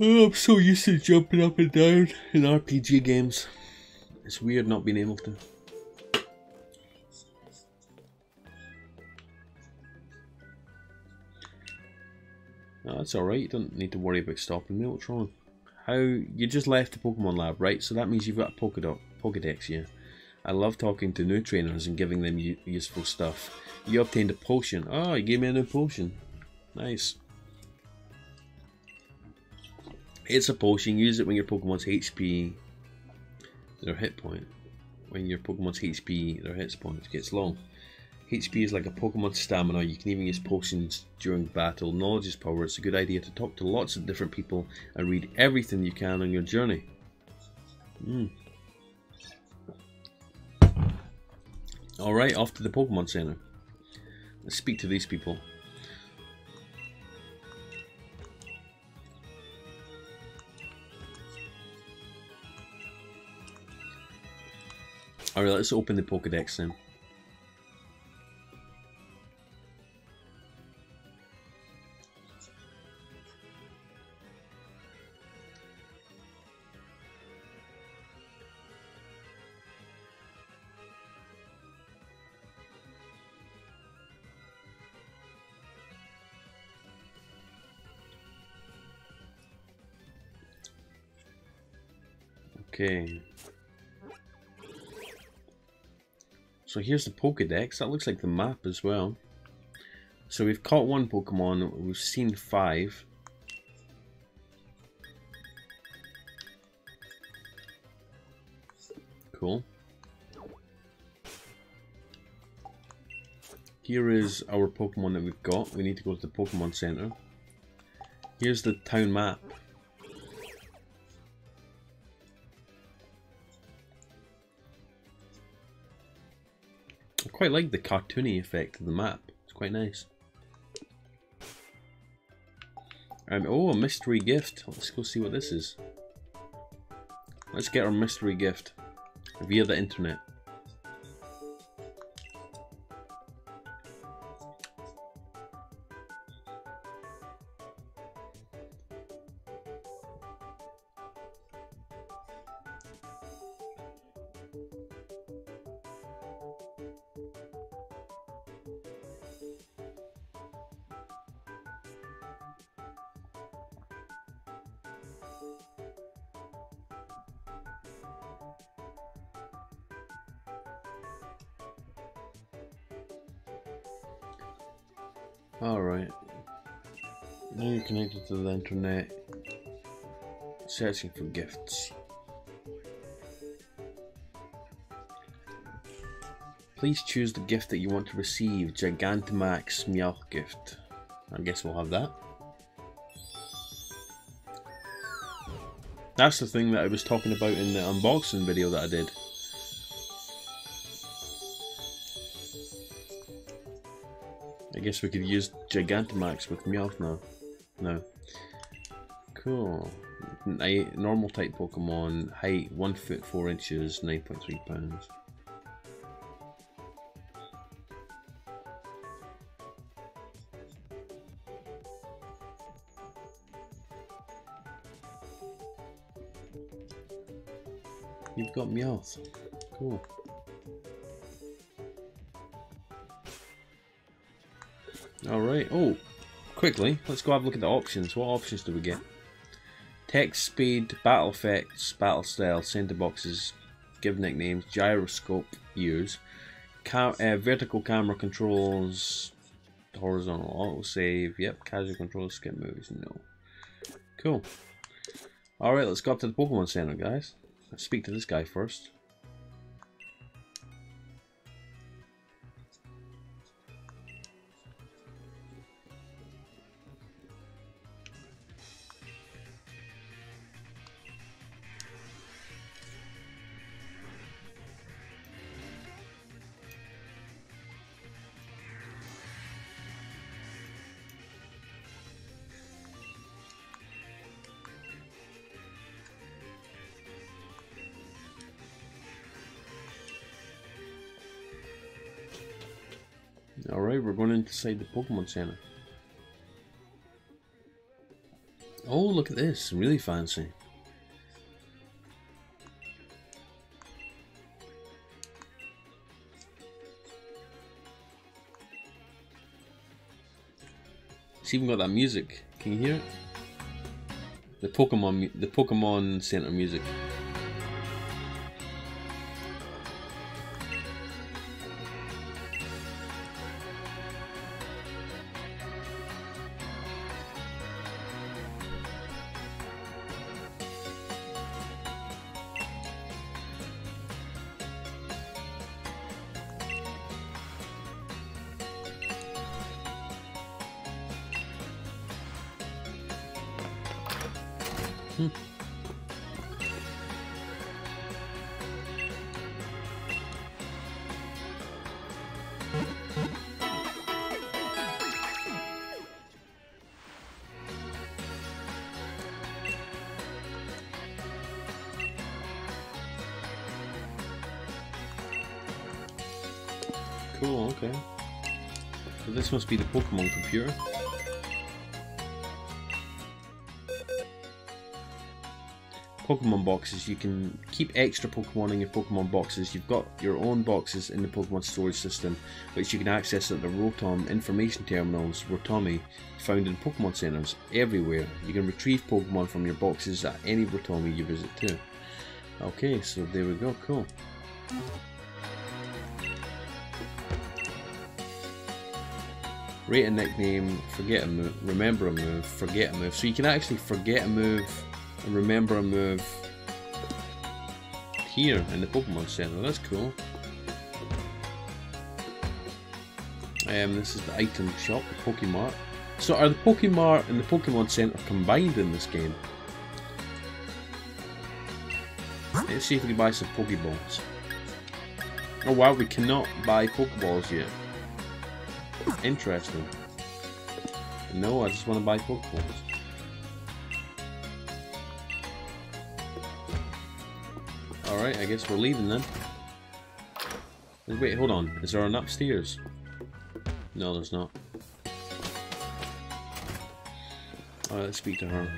[SPEAKER 1] Oh, I'm so used to jumping up and down in RPG games. It's weird not being able to. No, that's alright, you don't need to worry about stopping me. What's wrong? How you just left the Pokemon lab, right? So that means you've got a Pokedex, Pokedex yeah. I love talking to new trainers and giving them useful stuff. You obtained a potion. Oh, you gave me a new potion. Nice. It's a potion. Use it when your Pokemon's HP, their hit point. When your Pokemon's HP, their hit point gets low. HP is like a Pokemon stamina. You can even use potions during battle. Knowledge is power. It's a good idea to talk to lots of different people and read everything you can on your journey. Mm. Alright, off to the Pokemon Center. Let's speak to these people. Alright, let's open the Pokedex then. Okay. So here's the Pokedex. That looks like the map as well. So we've caught one Pokemon. We've seen five. Cool. Here is our Pokemon that we've got. We need to go to the Pokemon Center. Here's the town map. Quite like the cartoony effect of the map. It's quite nice. Um, oh, a mystery gift. Let's go see what this is. Let's get our mystery gift via the internet. Alright. Now you're connected to the internet. Searching for gifts. Please choose the gift that you want to receive. Gigantamax Meowth gift. I guess we'll have that. That's the thing that I was talking about in the unboxing video that I did. Guess we could use Gigantamax with Meowth now. No. Cool. A normal type Pokemon, height 1 foot 4 inches, 9.3 pounds. You've got Meowth. Cool. Alright, oh, quickly, let's go have a look at the options. What options do we get? Text speed, battle effects, battle style, center boxes, give nicknames, gyroscope, use, Cam uh, vertical camera controls, horizontal autosave, yep, casual controls, skip moves, no. Cool. Alright, let's go up to the Pokemon Center, guys. Let's speak to this guy first. Inside the Pokemon Center. Oh, look at this. Really fancy. It's even got that music. Can you hear it? The Pokemon, the Pokemon Center music. Be the Pokemon computer. Pokemon boxes, you can keep extra Pokemon in your Pokemon boxes. You've got your own boxes in the Pokemon storage system, which you can access at the Rotom information terminals, Rotomi, found in Pokemon centers everywhere. You can retrieve Pokemon from your boxes at any Rotomi you visit too. Okay, so there we go, cool. Rate a nickname, forget a move, remember a move, forget a move. So you can actually forget a move and remember a move here in the Pokemon Center. That's cool. Um, this is the item shop, the Pokemart. So are the Pokemart and the Pokemon Center combined in this game? Let's see if we can buy some Pokeballs. Oh wow, we cannot buy Pokeballs yet. Interesting. No, I just want to buy Pokeballs. Alright, I guess we're leaving then. Wait, hold on. Is there an upstairs? No, there's not. Alright, let's speak to her.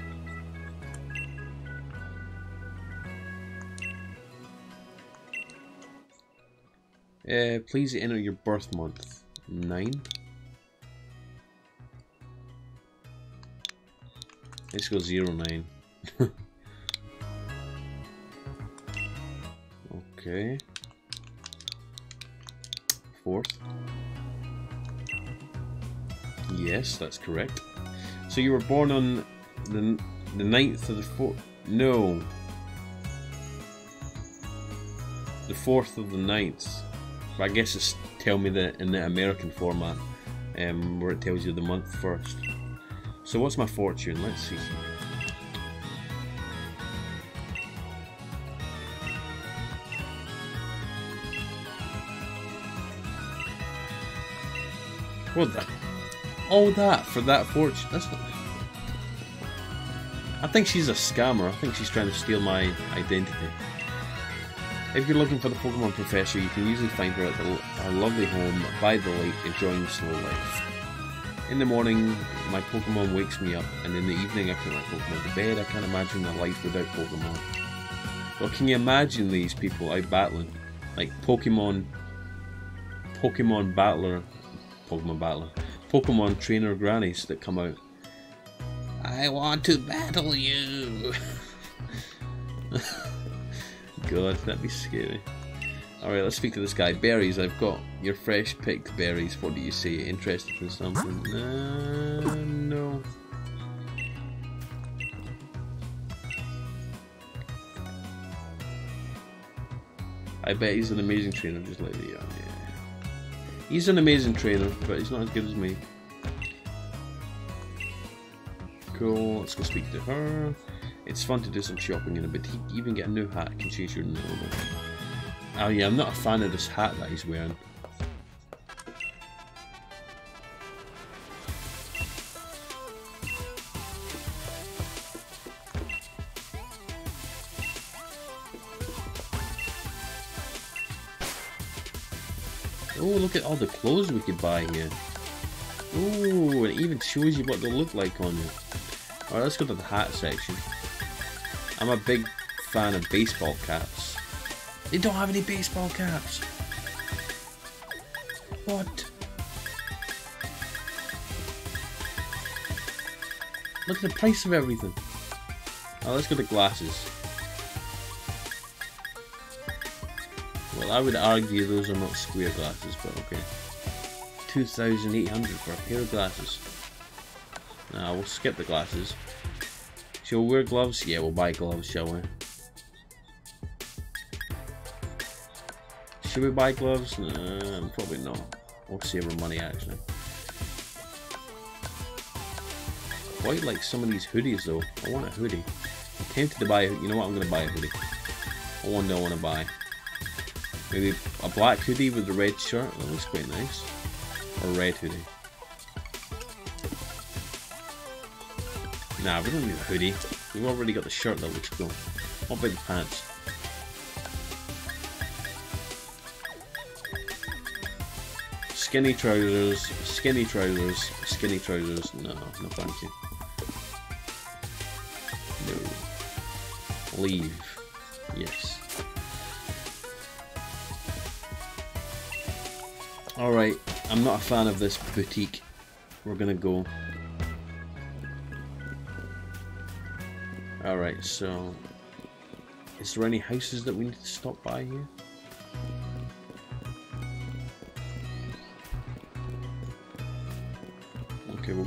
[SPEAKER 1] Uh, please enter your birth month. Nine. Let's go zero nine. okay. Fourth. Yes, that's correct. So you were born on the the ninth of the fourth. No. The fourth of the ninth. I guess it's tell me that in the American format, um, where it tells you the month first. So what's my fortune? Let's see. What the? All that for that fortune? That's not. I think she's a scammer. I think she's trying to steal my identity. If you're looking for the Pokemon Professor, you can usually find her at the, lovely home by the lake enjoying the slow life. In the morning, my Pokemon wakes me up, and in the evening I put my Pokemon to bed. I can't imagine a life without Pokemon. Well, can you imagine these people out battling? Like Pokemon... Pokemon Battler... Pokemon Battler... Pokemon Trainer Grannies that come out. I want to battle you! God, that'd be scary. Alright, let's speak to this guy. Berries, I've got your fresh picked berries. What do you say? Interested in something? Uh, no. I bet he's an amazing trainer, just like the young. Yeah. He's an amazing trainer, but he's not as good as me. Cool, let's go speak to her. It's fun to do some shopping in a boutique, even get a new hat can change your normal. Oh yeah, I'm not a fan of this hat that he's wearing. Oh, look at all the clothes we could buy here. Oh, it even shows you what they look like on you. Alright, let's go to the hat section. I'm a big fan of baseball caps. They don't have any baseball caps. What? Look at the price of everything. Oh, let's go to glasses. Well, I would argue those are not square glasses, but okay. 2,800 for a pair of glasses. Nah, we'll skip the glasses. Shall we wear gloves? Yeah, we'll buy gloves, shall we? Should we buy gloves? Nah, probably not. We'll save our money actually. Quite like some of these hoodies though. I want a hoodie. I'm tempted to buy a, you know what, I'm gonna buy a hoodie. I wonder I want to buy. Maybe a black hoodie with a red shirt. That looks quite nice. Or a red hoodie. Nah, we don't need a hoodie. We've already got the shirt that looks cool. What about the pants? Skinny trousers, skinny trousers, skinny trousers. No, no thank you. No. Leave. Yes. Alright, I'm not a fan of this boutique. We're gonna go. Alright, so... Is there any houses that we need to stop by here?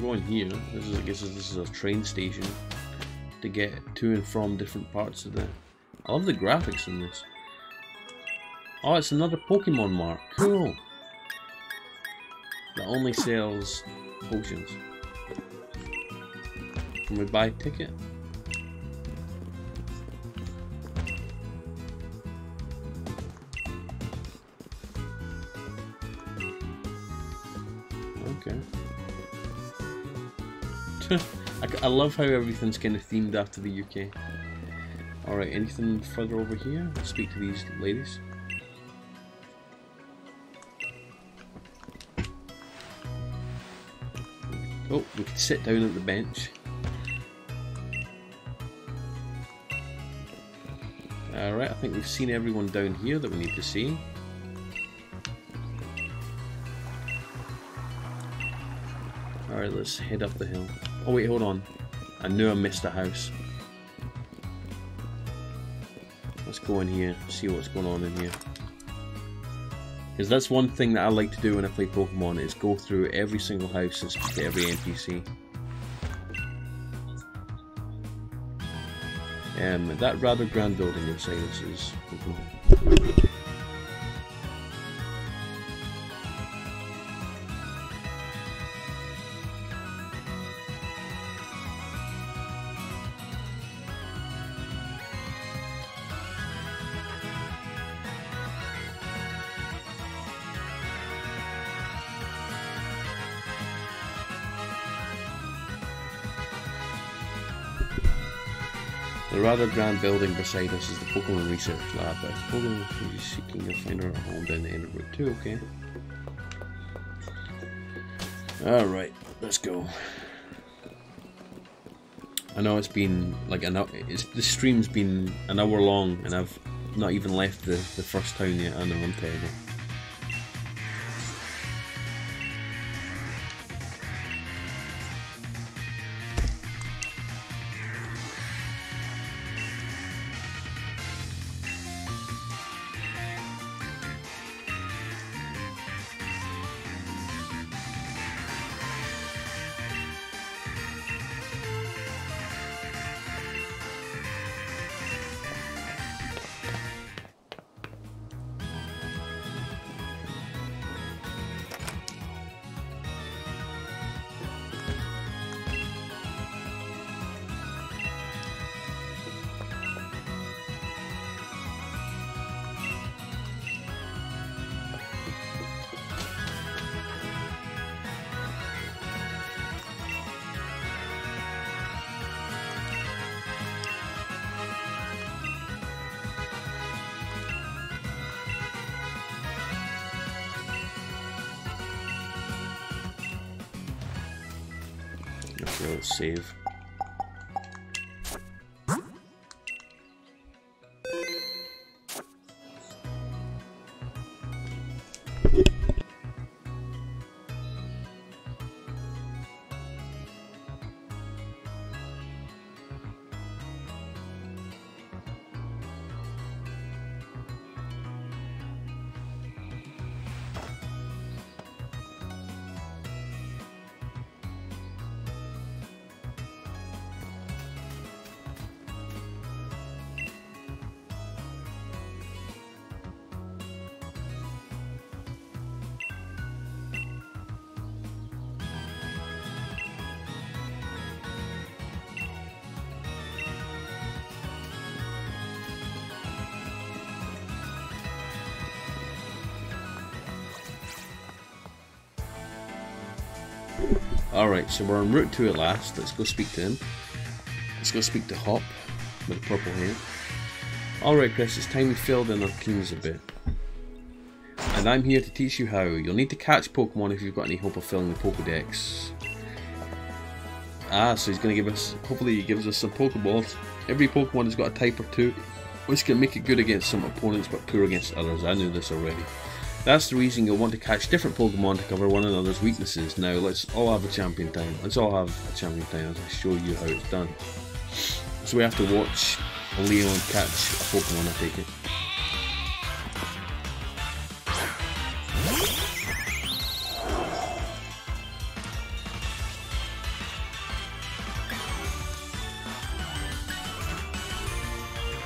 [SPEAKER 1] Going here. This is, I guess this is a train station to get to and from different parts of the... I love the graphics in this. Oh, it's another Pokemon mark. Cool. That only sells potions. Can we buy a ticket? I, I love how everything's kind of themed after the UK. Alright, anything further over here? Let's speak to these ladies. Oh, we can sit down at the bench. Alright, I think we've seen everyone down here that we need to see. Alright, let's head up the hill. Oh wait, hold on. I knew I missed a house. Let's go in here, see what's going on in here. Because that's one thing that I like to do when I play Pokemon, is go through every single house and speak to every NPC. Um, that rather grand building inside us is The rather grand building beside us is the Pokemon Research Lab. But Pokemon is seeking a finder home down the end of Route 2, okay. Alright, let's go. I know it's been like an hour, it's, the stream's been an hour long and I've not even left the, the first town yet. I know, I'm terrible. Save. Alright, so we're en route to it last. Let's go speak to him. Let's go speak to Hop with purple hair. Alright, Chris, it's time we filled in our keys a bit. And I'm here to teach you how. You'll need to catch Pokemon if you've got any hope of filling the Pokedex. Ah, so he's going to give us, hopefully he gives us some Pokeballs. Every Pokemon has got a type or two, which can make it good against some opponents but poor against others. I knew this already. That's the reason you'll want to catch different Pokemon to cover one another's weaknesses. Now let's all have a champion time. Let's all have a champion time as I show you how it's done. So we have to watch Leon catch a Pokemon, I take it.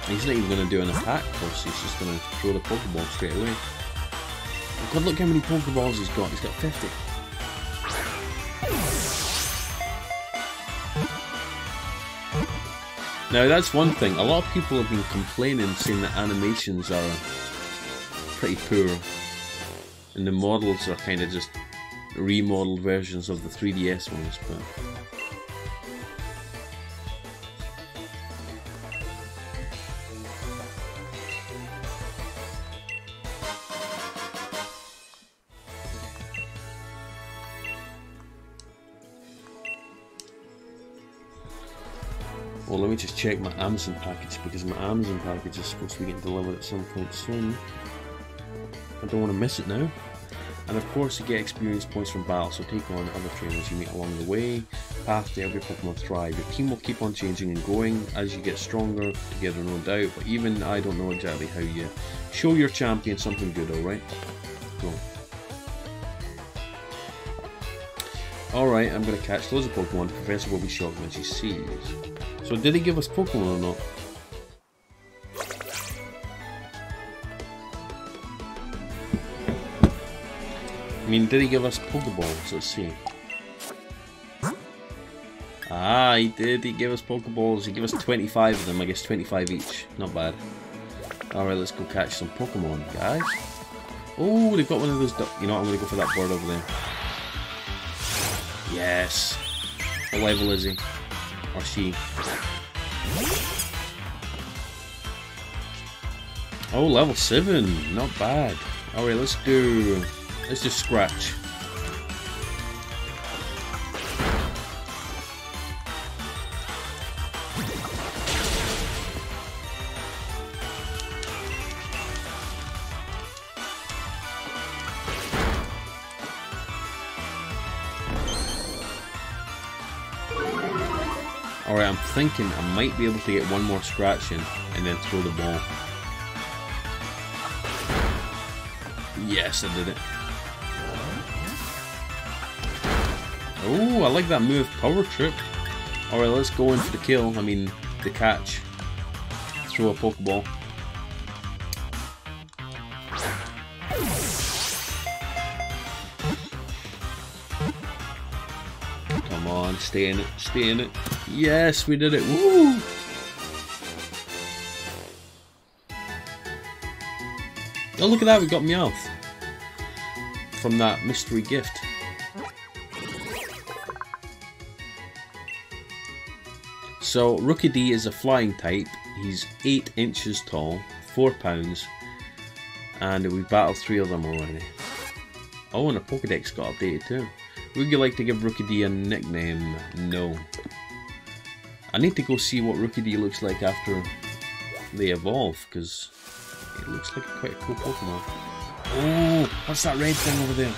[SPEAKER 1] He's not even going to do an attack, of course, he's just going to throw the Pokeball straight away. God, look how many Pokeballs he's got. He's got 50. Now that's one thing, a lot of people have been complaining saying that animations are pretty poor and the models are kind of just remodeled versions of the 3DS ones, but check my Amazon package because my Amazon package is supposed to be getting delivered at some point soon. I don't want to miss it now. And of course, you get experience points from battle, so take on other trainers you meet along the way. Path to your Pokemon thrive. Your team will keep on changing and growing as you get stronger together, no doubt. But even I don't know exactly how you show your champion something good, alright? Cool. Alright, I'm gonna catch loads of Pokemon. Professor will be shocked when she sees. So did he give us Pokemon or not? I mean, did he give us Pokeballs? Let's see. Ah, he did. He gave us Pokeballs. He gave us 25 of them. I guess 25 each. Not bad. Alright, let's go catch some Pokemon, guys. Oh, they've got one of those... You know? I'm going to go for that bird over there. Yes. What level is he? Or she? Oh, level 7. Not bad. Oh, Alright, let's do... Let's just scratch. Alright, I'm thinking I might be able to get one more scratch in and then throw the ball. Yes, I did it. Oh, I like that move, Power Trip. Alright, let's go in for the kill. I mean, the catch. Throw a Pokeball. Come on, stay in it, stay in it. Yes, we did it. Woo! Oh, look at that, we got Meowth. From that mystery gift. So, Rookidee is a flying type. He's 8 inches tall, 4 pounds, and we've battled 3 of them already. Oh, and a Pokedex got updated too. Would you like to give Rookidee a nickname? No. I need to go see what Rookidee looks like after they evolve, because it looks like quite a cool Pokemon. Oh, what's that red thing over there?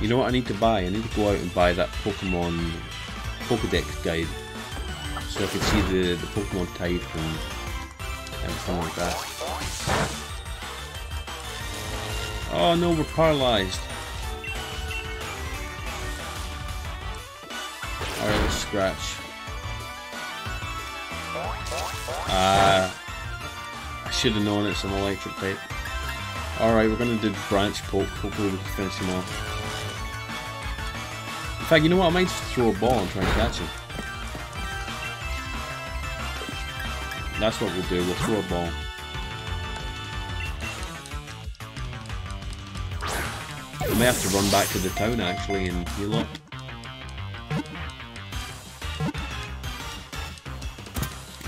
[SPEAKER 1] You know what I need to buy? I need to go out and buy that Pokemon Pokedex guide. So I can see the, the Pokemon type and everything like that. Oh no, we're paralyzed. Alright, let's scratch. Ah, uh, I should have known it's an electric type. Alright, we're gonna do branch poke, hopefully we can finish him off. In fact, you know what, I might just throw a ball and try and catch him. That's what we'll do, we'll throw a ball. I may have to run back to the town actually and heal up.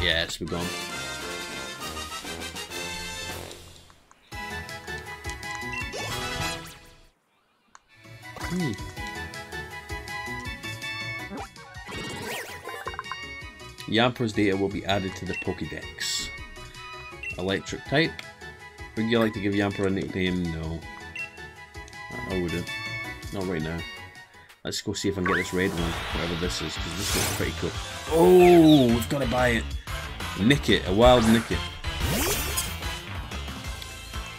[SPEAKER 1] Yes, we're gone. Hmm. Yamper's data will be added to the Pokédex. Electric type. Would you like to give Yamper a nickname? No. I wouldn't. Not right now. Let's go see if I can get this red one, whatever this is, because this looks pretty cool. Oh, we've got to buy it. Nickit, a wild Nickit.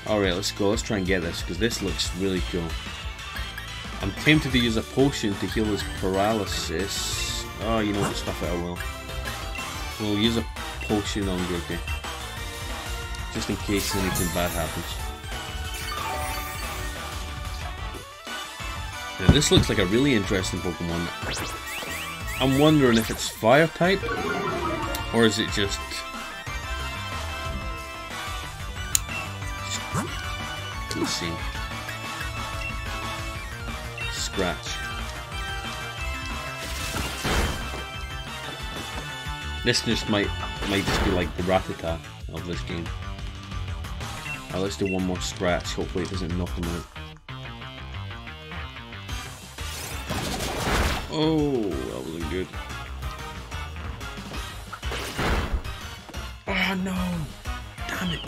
[SPEAKER 1] Alright, let's go. Let's try and get this, because this looks really cool. I'm tempted to use a potion to heal his paralysis. Oh, you know what, stuff it I will. We'll use a potion on Grookey. Just in case anything bad happens. Now this looks like a really interesting Pokemon. I'm wondering if it's fire type or is it just let's see scratch. This just might might just be like the Rattata of this game. Right, let's do one more scratch. Hopefully it doesn't knock him out Oh, that wasn't good. Oh no! Damn it!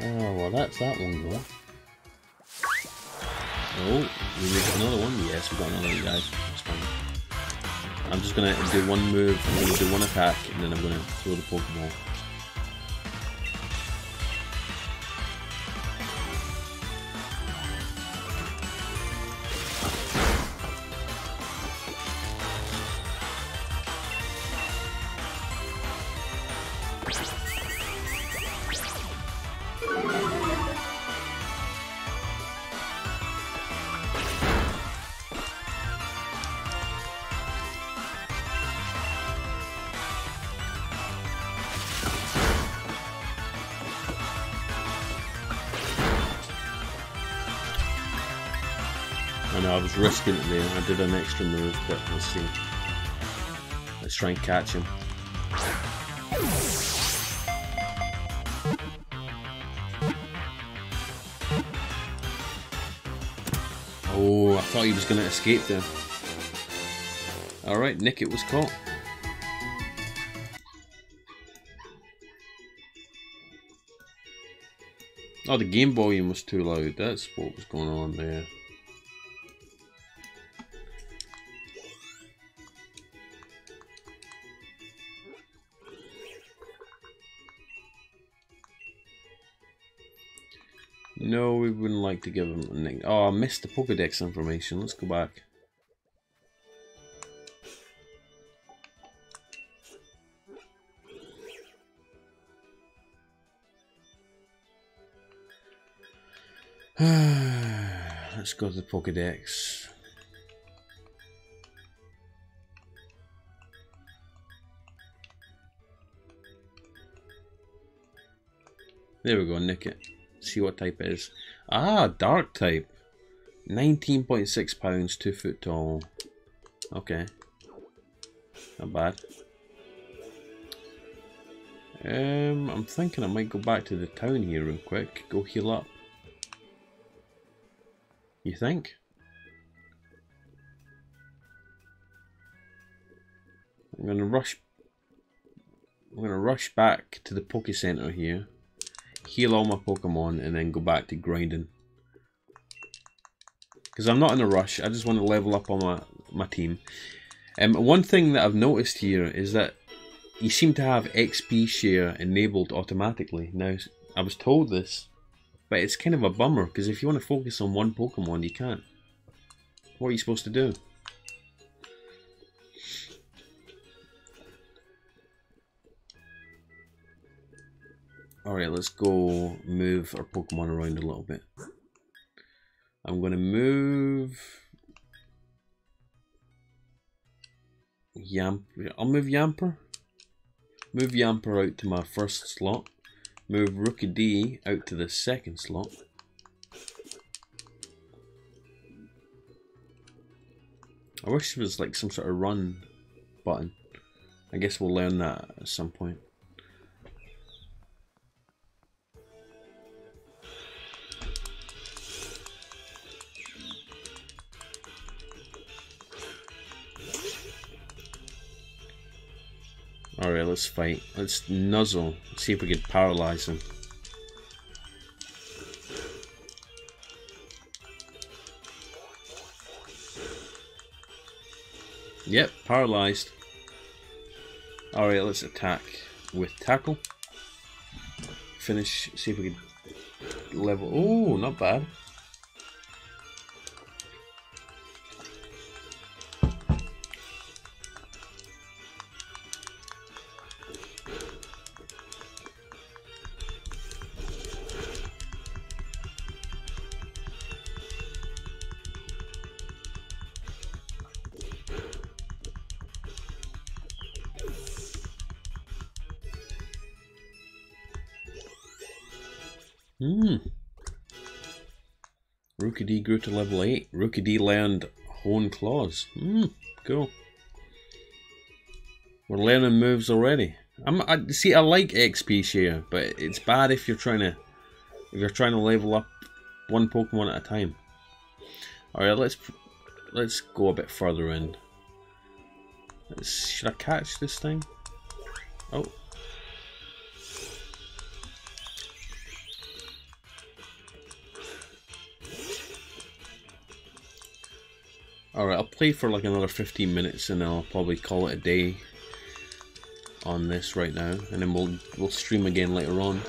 [SPEAKER 1] Oh, well that's that one go. Oh, we make another one? Yes, we got another one, guys. I'm just gonna do one move, I'm gonna do one attack, and then I'm gonna throw the Pokeball. There. I did an extra move, but let's see. Let's try and catch him. Oh, I thought he was going to escape there. Alright, Nickit was caught. Oh, the game volume was too loud. That's what was going on there. To give him a name. Oh, I missed the Pokedex information. Let's go back. Let's go to the Pokedex. There we go, Nickit see what type it is. Ah, dark type. 19.6 pounds, 2 foot tall. Okay. Not bad. Um, I'm thinking I might go back to the town here real quick. Go heal up. You think? I'm gonna rush. I'm gonna rush back to the Poke Center here heal all my Pokemon, and then go back to grinding. Because I'm not in a rush, I just want to level up on my, my team. Um, one thing that I've noticed here is that you seem to have XP share enabled automatically. Now, I was told this, but it's kind of a bummer, because if you want to focus on one Pokemon, you can't. What are you supposed to do? Alright, let's go move our Pokemon around a little bit. I'm going to move... Yamp. I'll move Yamper. Move Yamper out to my first slot. Move Rookidee out to the second slot. I wish there was like some sort of run button. I guess we'll learn that at some point. Alright, let's fight. Let's nuzzle. Let's see if we can paralyze him. Yep, paralyzed. Alright, let's attack with tackle. Finish, see if we can level. Oh, not bad. Grew to level 8. Rookidee learned Hone Claws. Hmm, cool. We're learning moves already. I'm I see I like XP share, but it's bad if you're trying to if you're trying to level up one Pokemon at a time. Alright, let's let's go a bit further in. Let's, should I catch this thing? Oh, play for like another 15 minutes and I'll probably call it a day on this right now. And then we'll we'll stream again later on.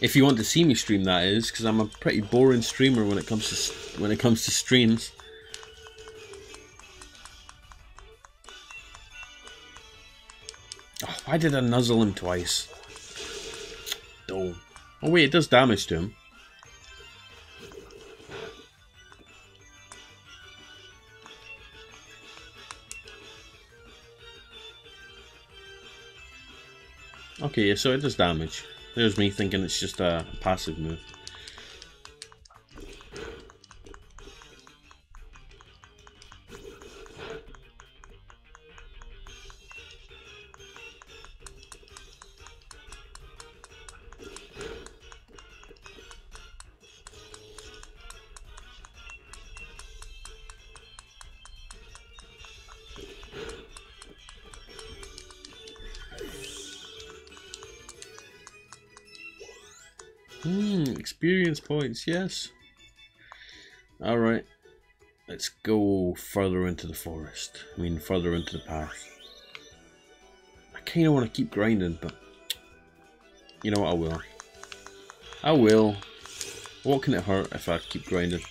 [SPEAKER 1] If you want to see me stream that is, because I'm a pretty boring streamer when it comes to when it comes to streams. Oh, why did I nuzzle him twice? Oh. Oh wait, it does damage to him. Okay, so it does damage. There's me thinking it's just a passive move. Points, yes. Alright. Let's go further into the forest. I mean, further into the path. I kind of want to keep grinding, but... You know what, I will. I will. What can it hurt if I keep grinding?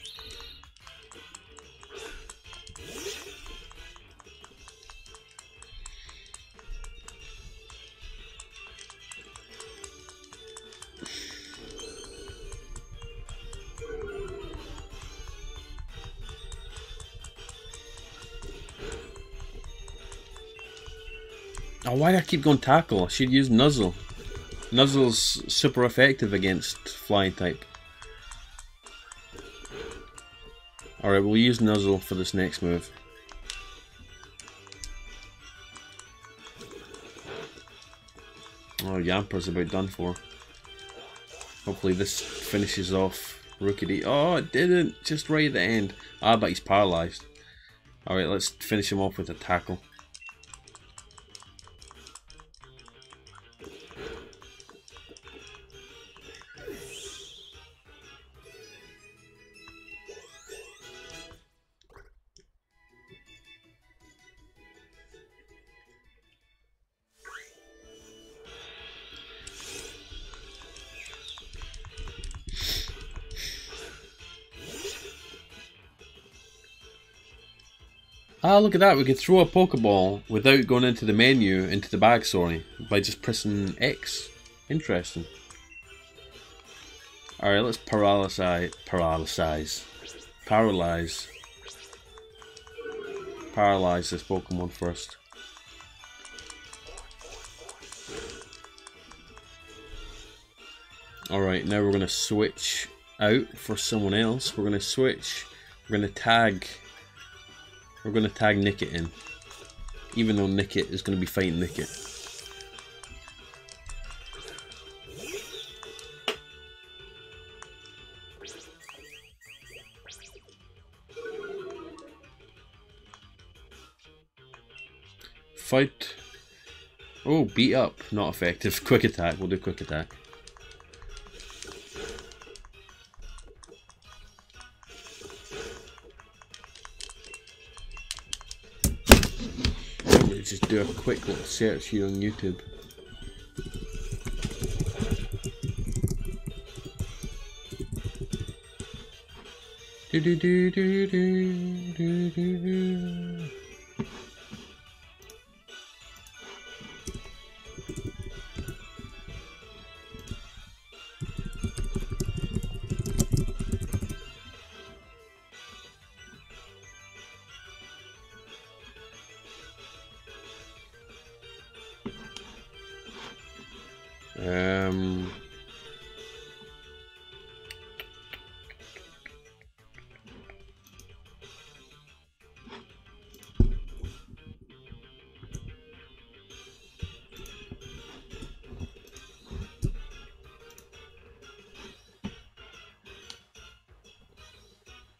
[SPEAKER 1] Why do I keep going tackle? I should use Nuzzle. Nuzzle's super effective against flying type. Alright, we'll use Nuzzle for this next move. Oh, Yamper's about done for. Hopefully this finishes off Rookidee. Oh, it didn't! Just right at the end. Ah, but he's paralysed. Alright, let's finish him off with a tackle. Ah, look at that. We could throw a Pokeball without going into the menu, into the bag, sorry, by just pressing X. Interesting. Alright, let's paralyze, paralyze, paralyze, paralyze this Pokemon first. Alright, now we're going to switch out for someone else. We're going to switch, we're going to tag we're going to tag Nickit in. Even though Nickit is going to be fighting Nickit. Fight. Oh, beat up. Not effective. Quick attack. We'll do quick attack. A quick little search here on YouTube. Do do do do do do do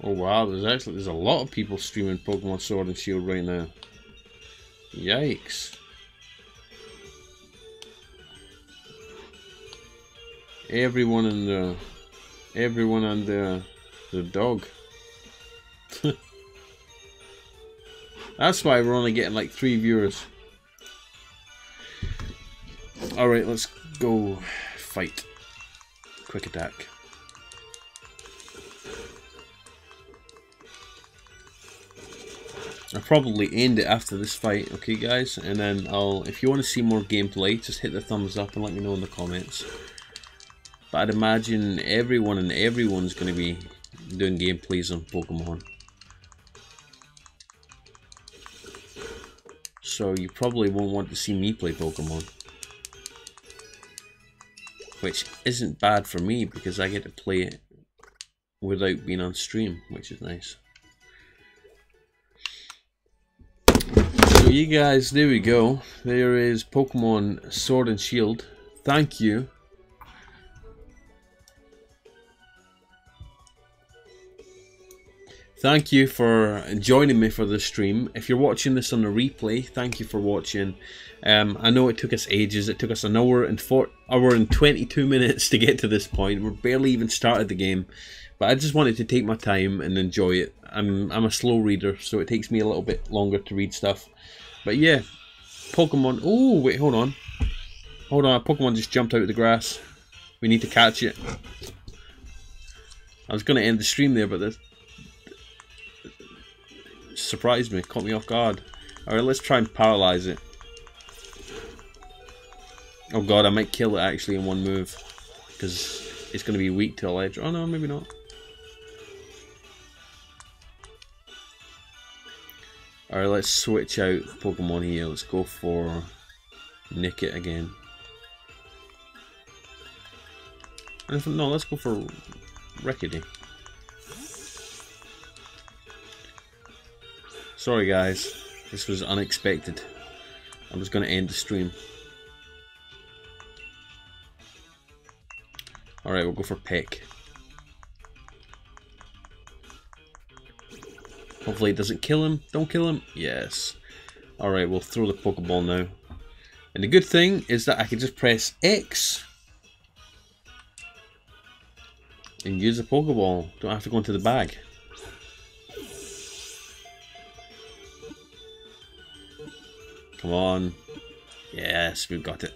[SPEAKER 1] oh wow, there's actually there's a lot of people streaming Pokemon Sword and Shield right now. Yikes. everyone and the everyone and the the dog. That's why we're only getting like three viewers. Alright, let's go fight. Quick attack. Probably end it after this fight, okay guys? And then I'll, if you want to see more gameplay, just hit the thumbs up and let me know in the comments. But I'd imagine everyone and everyone's going to be doing gameplays on Pokemon. So you probably won't want to see me play Pokemon. Which isn't bad for me because I get to play it without being on stream, which is nice. You guys, there we go. There is Pokemon Sword and Shield. Thank you Thank you for joining me for the stream. If you're watching this on the replay, thank you for watching. Um, I know it took us ages. It took us an hour and four hour and 22 minutes to get to this point. We're barely even started the game, but I just wanted to take my time and enjoy it. I'm I'm a slow reader, so it takes me a little bit longer to read stuff. But yeah, Pokemon. Oh wait, hold on, hold on. Pokemon just jumped out of the grass. We need to catch it. I was going to end the stream there, but this surprised me, caught me off guard. Alright, let's try and paralyze it. Oh god, I might kill it actually in one move. Because it's going to be weak to a ledge. Oh no, maybe not. Alright, let's switch out Pokemon here. Let's go for Nickit again. No, let's go for Rookidee. Sorry guys, this was unexpected. I was going to end the stream. Alright, we'll go for Peck. Hopefully it doesn't kill him. Don't kill him. Yes. Alright, we'll throw the Pokeball now. And the good thing is that I can just press X and use the Pokeball. Don't have to go into the bag. Come on. Yes, we've got it.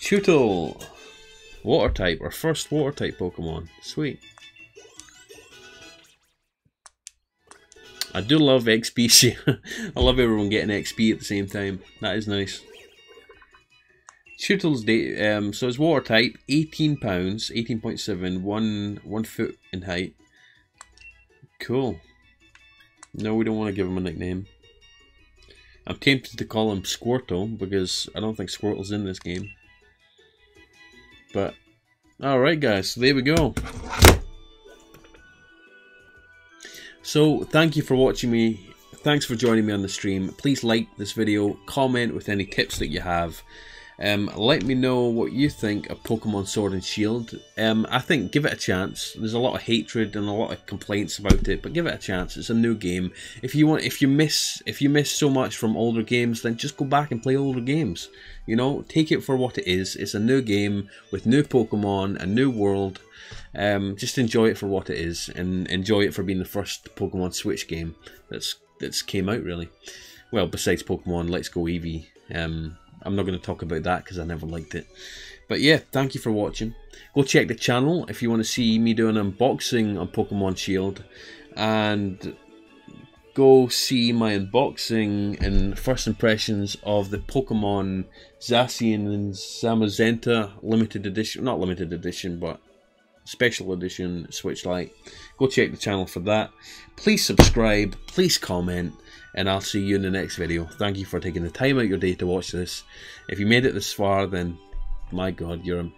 [SPEAKER 1] Chewtle! Water type, our first water type Pokemon. Sweet. I do love XP. I love everyone getting XP at the same time. That is nice. Chewtle's date, um, so it's water type, 18 pounds, 18.7, one, one foot in height. Cool. No, we don't want to give him a nickname. I'm tempted to call him Squirtle because I don't think Squirtle's in this game. But, alright guys, so there we go. So, thank you for watching me. Thanks for joining me on the stream. Please like this video, comment with any tips that you have. Um, let me know what you think of Pokemon Sword and Shield. Um, I think give it a chance. There's a lot of hatred and a lot of complaints about it, but give it a chance. It's a new game. If you want, if you miss, if you miss so much from older games, then just go back and play older games. You know, take it for what it is. It's a new game with new Pokemon, a new world. Um, just enjoy it for what it is, and enjoy it for being the first Pokemon Switch game that's that's came out really. Well, besides Pokemon Let's Go Eevee, um, I'm not going to talk about that because I never liked it. But yeah, thank you for watching. Go check the channel if you want to see me do an unboxing on Pokemon Shield, and go see my unboxing and first impressions of the Pokemon Zacian and Zamazenta limited edition, not limited edition, but special edition Switch Lite. Go check the channel for that. Please subscribe, please comment, and I'll see you in the next video. Thank you for taking the time out your day to watch this. If you made it this far, then my god, you're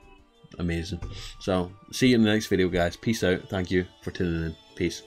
[SPEAKER 1] amazing. So, see you in the next video, guys. Peace out. Thank you for tuning in. Peace.